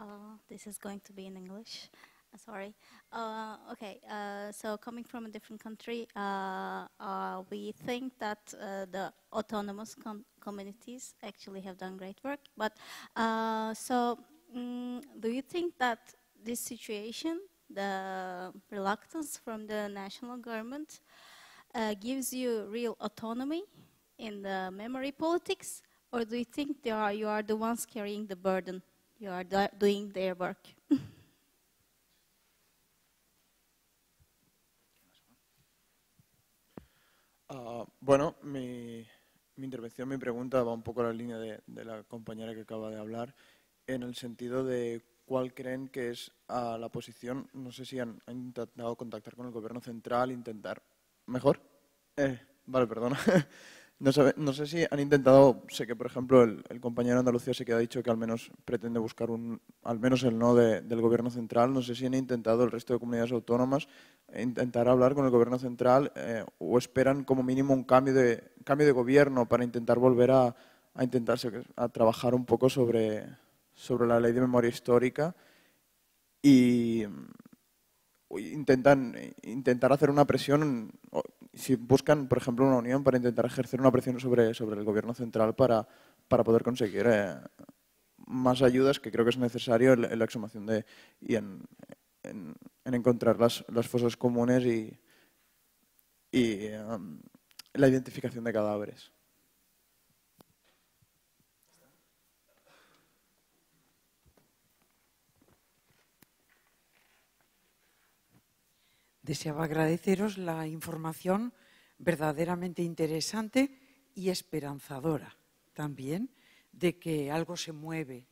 Uh, this is going to be in English. Uh, sorry. Uh, okay, uh, so coming from a different country, uh, we think that the autonomous com communities actually have done great work. But so, um, do you think that this situation, the reluctance from the national government, gives you real autonomy in the memory politics, or do you think are, you are the ones carrying the burden? Uh, bueno, mi, intervención, mi pregunta va un poco a la línea de, de, la compañera que acaba de hablar, en el sentido de cuál creen que es uh, la posición, no sé si han, han, intentado contactar con el gobierno central, intentar... ¿Mejor? Eh, vale, perdona. No, no, sé si han intentado, sé que por ejemplo el, compañero de Andalucía sí que ha dicho que al menos pretende buscar un, al menos el no del gobierno central, no sé si han intentado el resto de comunidades autónomas intentar hablar con el gobierno central eh, o esperan como mínimo un cambio de, cambio de gobierno para intentar volver a, a intentarse a trabajar un poco sobre, sobre la ley de memoria histórica. Y intentan intentar hacer una presión si buscan, por ejemplo, una unión para intentar ejercer una presión sobre, sobre el gobierno central para, para poder conseguir eh, más ayudas, que creo que es necesario en, la exhumación de, y en, en, encontrar las, las, fosas comunes y, y um, la identificación de cadáveres. Deseaba agradeceros la información verdaderamente interesante y esperanzadora también de que algo se mueve.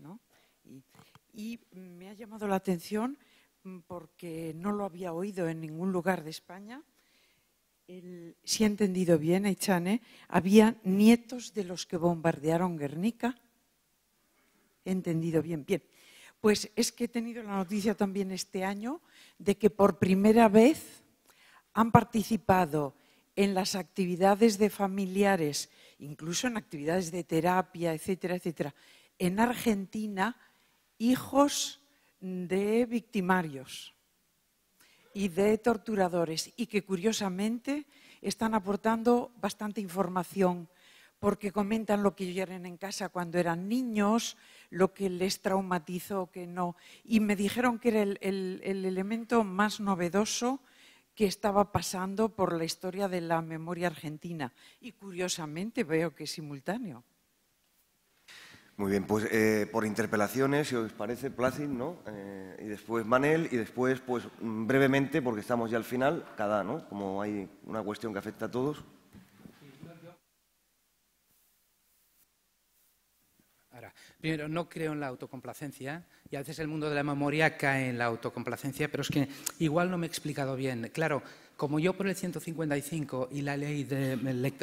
Y, me ha llamado la atención mm, porque no lo había oído en ningún lugar de España. si he entendido bien, Echane, había nietos de los que bombardearon Guernica. He entendido bien, bien. Pues es que he tenido la noticia también este año de que por primera vez han participado en las actividades de familiares, incluso en actividades de terapia, etcétera, etcétera, en Argentina, hijos de victimarios y de torturadores y que curiosamente están aportando bastante información porque comentan lo que oyeron en casa cuando eran niños, lo que les traumatizó, que no. Y me dijeron que era el, elemento más novedoso que estaba pasando por la historia de la memoria argentina. Y curiosamente veo que es simultáneo. Muy bien, pues eh, por interpelaciones, si os parece, Plácid, ¿no? Eh, y después Manel, y después, pues brevemente, porque estamos ya al final, cada, ¿no? Como hay una cuestión que afecta a todos. Primero, no creo en la autocomplacencia y a veces el mundo de la memoria cae en la autocomplacencia, pero es que igual no me he explicado bien. Claro, como yo por el 155 y la ley de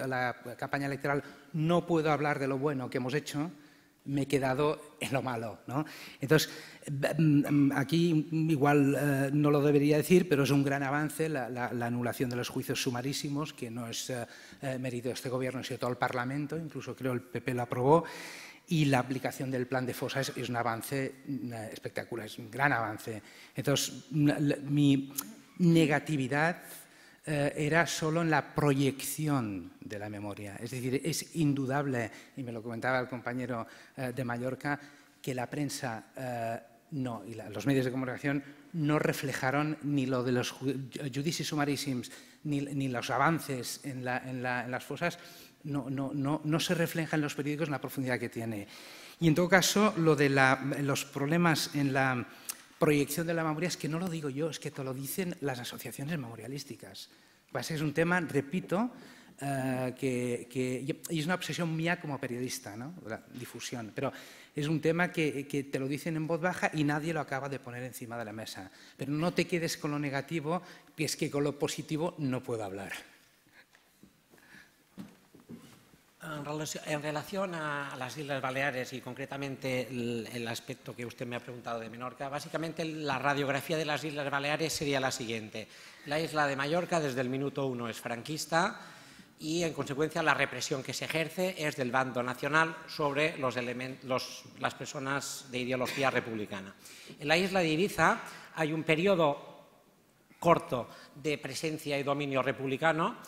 la campaña electoral no puedo hablar de lo bueno que hemos hecho, me he quedado en lo malo. ¿no? Entonces, mm, aquí igual eh, no lo debería decir, pero es un gran avance la, anulación de los juicios sumarísimos, que no es eh, eh, mérito de este gobierno, sino todo el Parlamento, incluso creo el PP lo aprobó y la aplicación del plan de fosa es, un avance mm, espectacular, es un gran avance. Entonces, mi negatividad eh, era solo en la proyección de la memoria. Es decir, es indudable, y me lo comentaba el compañero eh, de Mallorca, que la prensa eh, no, y los medios de comunicación no reflejaron ni lo de los judicis sumarísimos ni, ni los avances en, en las fosas, no, no, no, no, se refleja en los periódicos en la profundidad que tiene. Y en todo caso, lo de los problemas en la proyección de la memoria es que no lo digo yo, es que te lo dicen las asociaciones memorialísticas. es un tema, repito, eh, que, es una obsesión mía como periodista, ¿no? la difusión, pero es un tema que, que, te lo dicen en voz baja y nadie lo acaba de poner encima de la mesa. Pero no te quedes con lo negativo, que es que con lo positivo no puedo hablar. En relación, a, las Islas Baleares y concretamente el, aspecto que usted me ha preguntado de Menorca, básicamente la radiografía de las Islas Baleares sería la siguiente. La isla de Mallorca desde el minuto uno es franquista y en consecuencia la represión que se ejerce es del bando nacional sobre las personas de ideología republicana. En la isla de Ibiza hay un periodo corto de presencia y dominio republicano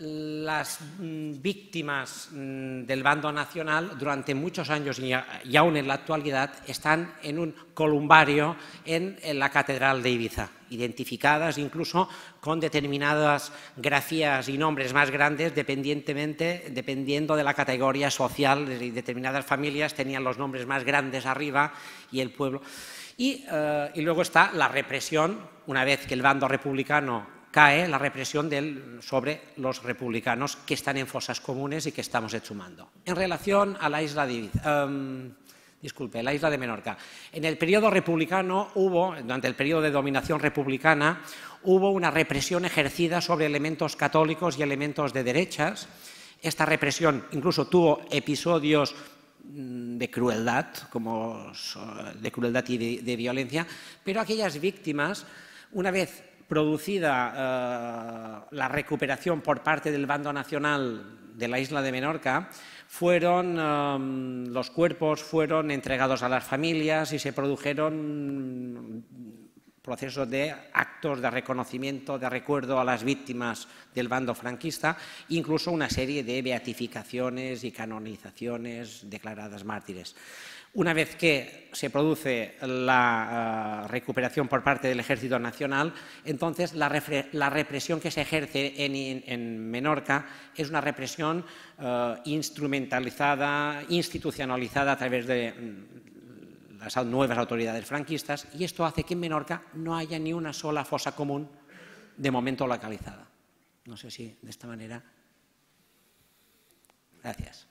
las mm, víctimas mm, del bando nacional durante muchos años y, aún en la actualidad están en un columbario en, la Catedral de Ibiza, identificadas incluso con determinadas grafías y nombres más grandes dependiendo de la categoría social. Determinadas familias tenían los nombres más grandes arriba y el pueblo. y eh, luego está la represión, una vez que el bando republicano cae la represión sobre los republicanos que están en fosas comunes y que estamos exhumando. En relación a la isla de em, disculpe, la isla de Menorca. En el periodo republicano hubo, durante el periodo de dominación republicana, hubo una represión ejercida sobre elementos católicos y elementos de derechas. Esta represión incluso tuvo episodios mm, de crueldad, como de crueldad y de violencia, pero aquellas víctimas, una vez producida eh, la recuperación por parte del bando nacional de la isla de Menorca, fueron, eh, los cuerpos fueron entregados a las familias y se produjeron procesos de actos de reconocimiento, de recuerdo a las víctimas del bando franquista, incluso una serie de beatificaciones y canonizaciones declaradas mártires. Una vez que se produce la eh, recuperación por parte del Ejército Nacional, entonces la, represión que se ejerce en, Menorca es una represión eh, instrumentalizada, institucionalizada a través de mm, las nuevas autoridades franquistas y esto hace que en Menorca no haya ni una sola fosa común de momento localizada. No sé si de esta manera. Gracias.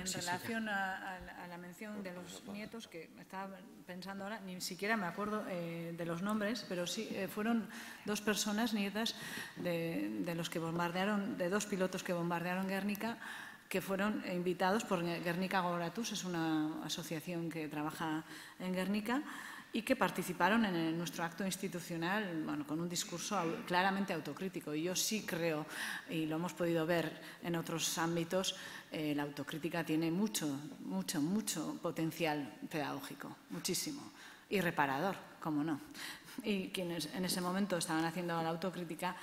En relación A, la mención de los nietos, que estaba pensando ahora, ni siquiera me acuerdo eh, de los nombres, pero sí eh, fueron dos personas nietas de, los que bombardearon, de dos pilotos que bombardearon Guernica, que fueron invitados por Guernica Goratus, es una asociación que trabaja en Guernica, y que participaron en nuestro acto institucional bueno, con un discurso claramente autocrítico. Y yo sí creo, y lo hemos podido ver en otros ámbitos, eh, la autocrítica tiene mucho, mucho, mucho potencial pedagógico, muchísimo, y reparador, como no. Y quienes en ese momento estaban haciendo la autocrítica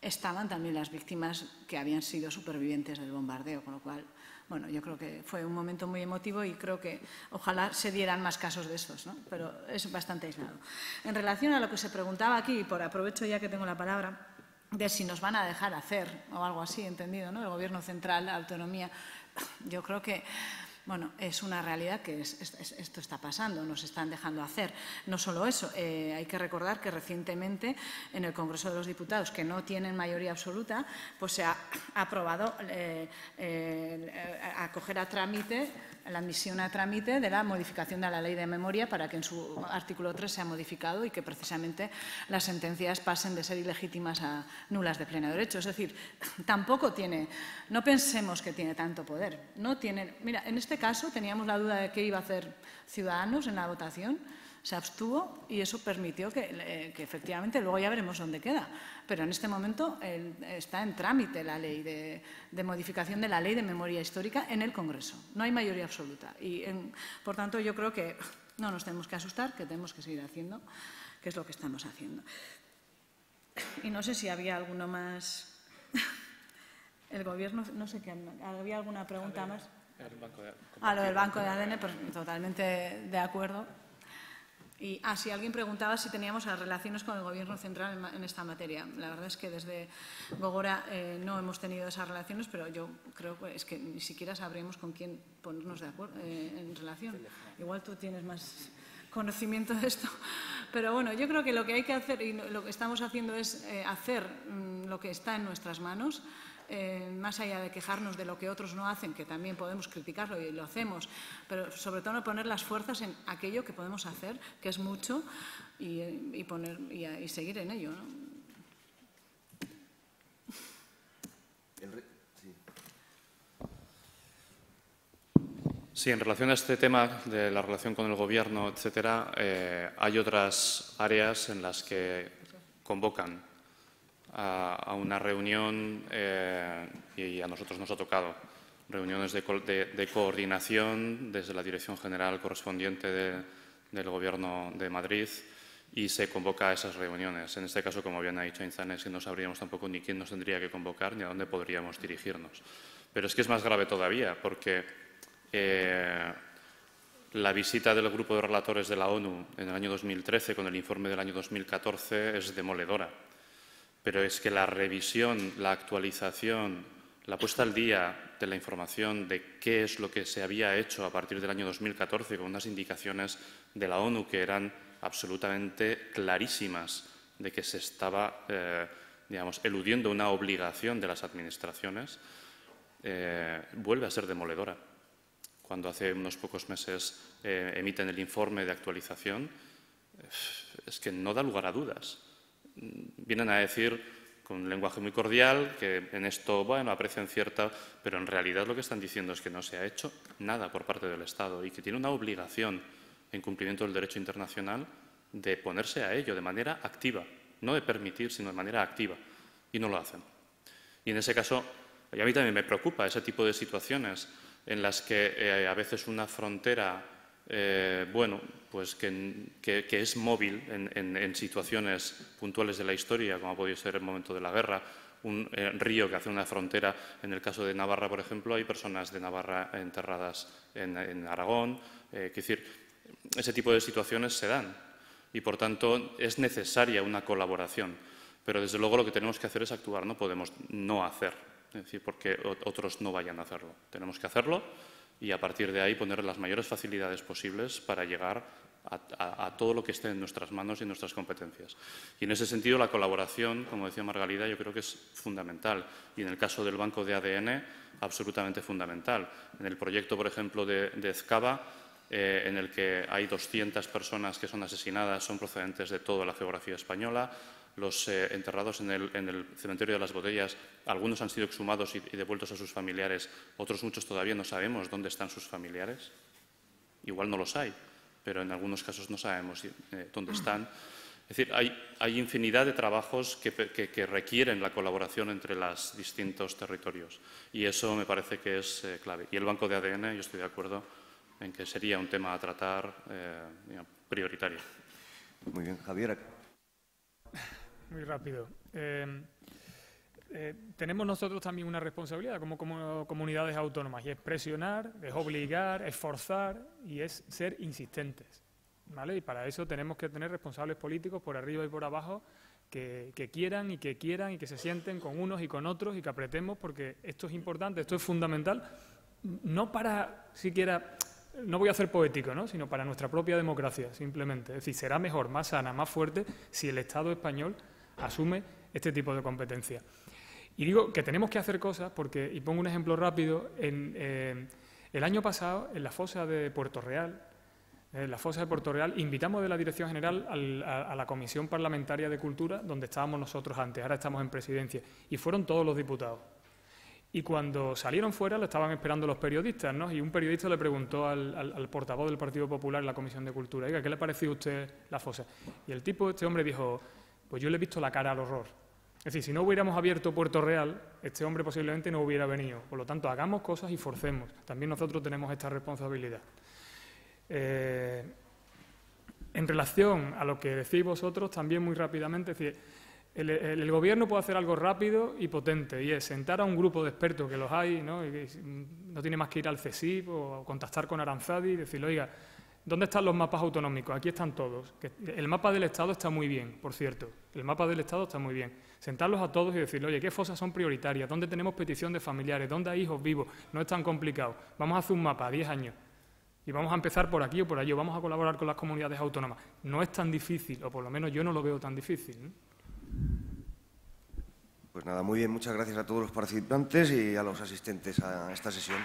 estaban también las víctimas que habían sido supervivientes del bombardeo, con lo cual, bueno, yo creo que fue un momento muy emotivo y creo que ojalá se dieran más casos de esos, ¿no? pero es bastante aislado. En relación a lo que se preguntaba aquí, y por aprovecho ya que tengo la palabra, de si nos van a dejar hacer o algo así, entendido, ¿no? El gobierno central, la autonomía. Yo creo que bueno, es una realidad que esto está pasando, nos están dejando hacer. No solo eso, eh, hay que recordar que recientemente en el Congreso de los Diputados, que no tienen mayoría absoluta, pues se ha aprobado eh, eh, acoger a trámite la admisión a trámite de la modificación de la ley de memoria para que en su artículo 3 sea modificado y que precisamente las sentencias pasen de ser ilegítimas a nulas de pleno derecho. Es decir, tampoco tiene, no pensemos que tiene tanto poder. No tiene, mira, en este caso teníamos la duda de qué iba a hacer Ciudadanos en la votación se abstuvo y eso permitió eh, que, efectivamente luego ya veremos dónde queda. Pero en este momento está en trámite la ley de, modificación de la ley de memoria histórica en el Congreso. No hay mayoría absoluta. Y, por tanto, yo creo que no nos tenemos que asustar, que tenemos que seguir haciendo, que es lo que estamos haciendo. Y no sé si había alguno más. El Gobierno, no sé qué, ¿había alguna pregunta más? A lo del Banco de ADN, pues totalmente de acuerdo. Y ah, si alguien preguntaba si teníamos relaciones con el Gobierno central en, esta materia. La verdad es que desde Gogora eh, no hemos tenido esas relaciones, pero yo creo que es que ni siquiera sabremos con quién ponernos de acuerdo eh, en relación. Igual tú tienes más conocimiento de esto. Pero bueno, yo creo que lo que hay que hacer y lo que estamos haciendo es eh, hacer mm, lo que está en nuestras manos. Eh, más allá de quejarnos de lo que otros no hacen, que también podemos criticarlo y lo hacemos, pero sobre todo poner las fuerzas en aquello que podemos hacer, que es mucho, y, poner, y, seguir en ello. Sí, en relación a este tema de la relación con el Gobierno, etcétera, eh, hay otras áreas en las que convocan a, una reunión eh, y a nosotros nos ha tocado reuniones de, coordinación desde la Dirección General correspondiente del Gobierno de Madrid y se convoca a esas reuniones. En este caso, como bien ha dicho Inzanes, no sabríamos tampoco ni quién nos tendría que convocar ni a dónde podríamos dirigirnos. Pero es que es más grave todavía, porque eh, la visita del grupo de relatores de la ONU en el año 2013 con el informe del año 2014 es demoledora. Pero es que la revisión, la actualización, la puesta al día de la información de qué es lo que se había hecho a partir del año 2014 con unas indicaciones de la ONU que eran absolutamente clarísimas de que se estaba, eh, digamos, eludiendo una obligación de las administraciones, eh, vuelve a ser demoledora. Cuando hace unos pocos meses eh, emiten el informe de actualización, es que no da lugar a dudas. Vienen a decir con un lenguaje muy cordial, que en esto, bueno, aprecian cierta, pero en realidad lo que están diciendo es que no se ha hecho nada por parte del Estado y que tiene una obligación en cumplimiento del derecho internacional de ponerse a ello de manera activa, no de permitir, sino de manera activa, y no lo hacen. Y en ese caso, a mí también me preocupa ese tipo de situaciones en las que eh, a veces una frontera, eh, bueno, pues que, es móvil en, situaciones puntuales de la historia, como ha podido ser el momento de la guerra, un eh, río que hace una frontera, en el caso de Navarra, por ejemplo, hay personas de Navarra enterradas en, Aragón, es decir, ese tipo de situaciones se dan y, por tanto, es necesaria una colaboración. Pero, desde luego, lo que tenemos que hacer es actuar, no podemos no hacer, es decir, porque otros no vayan a hacerlo. Tenemos que hacerlo y, a partir de ahí, poner las mayores facilidades posibles para llegar a, todo lo que esté en nuestras manos y en nuestras competencias. Y, en ese sentido, la colaboración, como decía Margalida, yo creo que es fundamental. Y, en el caso del banco de ADN, absolutamente fundamental. En el proyecto, por ejemplo, de, de eh, en el que hay 200 personas que son asesinadas, son procedentes de toda la geografía española. Los eh, enterrados en el, cementerio de las botellas, algunos han sido exhumados y, devueltos a sus familiares, otros muchos todavía no sabemos dónde están sus familiares. Igual no los hay, pero en algunos casos no sabemos eh, dónde están. Es decir, hay, infinidad de trabajos que, requieren la colaboración entre los distintos territorios y eso me parece que es clave. Y el banco de ADN, yo estoy de acuerdo, en que sería un tema a tratar eh, prioritario. Muy bien, Javier. Muy rápido. Eh, eh, tenemos nosotros también una responsabilidad como, como, comunidades autónomas y es presionar, es obligar, es forzar y es ser insistentes. ¿vale? Y para eso tenemos que tener responsables políticos por arriba y por abajo que, que, quieran y que quieran y que se sienten con unos y con otros y que apretemos porque esto es importante, esto es fundamental, no para siquiera no voy a ser poético, ¿no? sino para nuestra propia democracia, simplemente. Es decir, será mejor, más sana, más fuerte si el Estado español asume este tipo de competencia. Y digo que tenemos que hacer cosas porque, y pongo un ejemplo rápido, en, eh, el año pasado, en la fosa de Puerto Real, en la fosa de Puerto Real, invitamos de la Dirección General a, la Comisión Parlamentaria de Cultura, donde estábamos nosotros antes, ahora estamos en presidencia, y fueron todos los diputados. Y cuando salieron fuera lo estaban esperando los periodistas, ¿no? Y un periodista le preguntó al, portavoz del Partido Popular en la Comisión de Cultura, oiga, ¿qué le pareció a usted la fosa? Y el tipo, este hombre dijo, pues yo le he visto la cara al horror. Es decir, si no hubiéramos abierto Puerto Real, este hombre posiblemente no hubiera venido. Por lo tanto, hagamos cosas y forcemos. También nosotros tenemos esta responsabilidad. Eh, en relación a lo que decís vosotros, también muy rápidamente, es decir, el, gobierno puede hacer algo rápido y potente, y es sentar a un grupo de expertos, que los hay, ¿no? Y no tiene más que ir al CESIP o contactar con Aranzadi y decirle, oiga, ¿dónde están los mapas autonómicos? Aquí están todos. El mapa del Estado está muy bien, por cierto. El mapa del Estado está muy bien. Sentarlos a todos y decirle, oye, ¿qué fosas son prioritarias? ¿Dónde tenemos petición de familiares? ¿Dónde hay hijos vivos? No es tan complicado. Vamos a hacer un mapa a 10 años. Y vamos a empezar por aquí o por allí, vamos a colaborar con las comunidades autónomas. No es tan difícil, o por lo menos yo no lo veo tan difícil. Pues nada, muy bien, muchas gracias a todos los participantes y a los asistentes a esta sesión.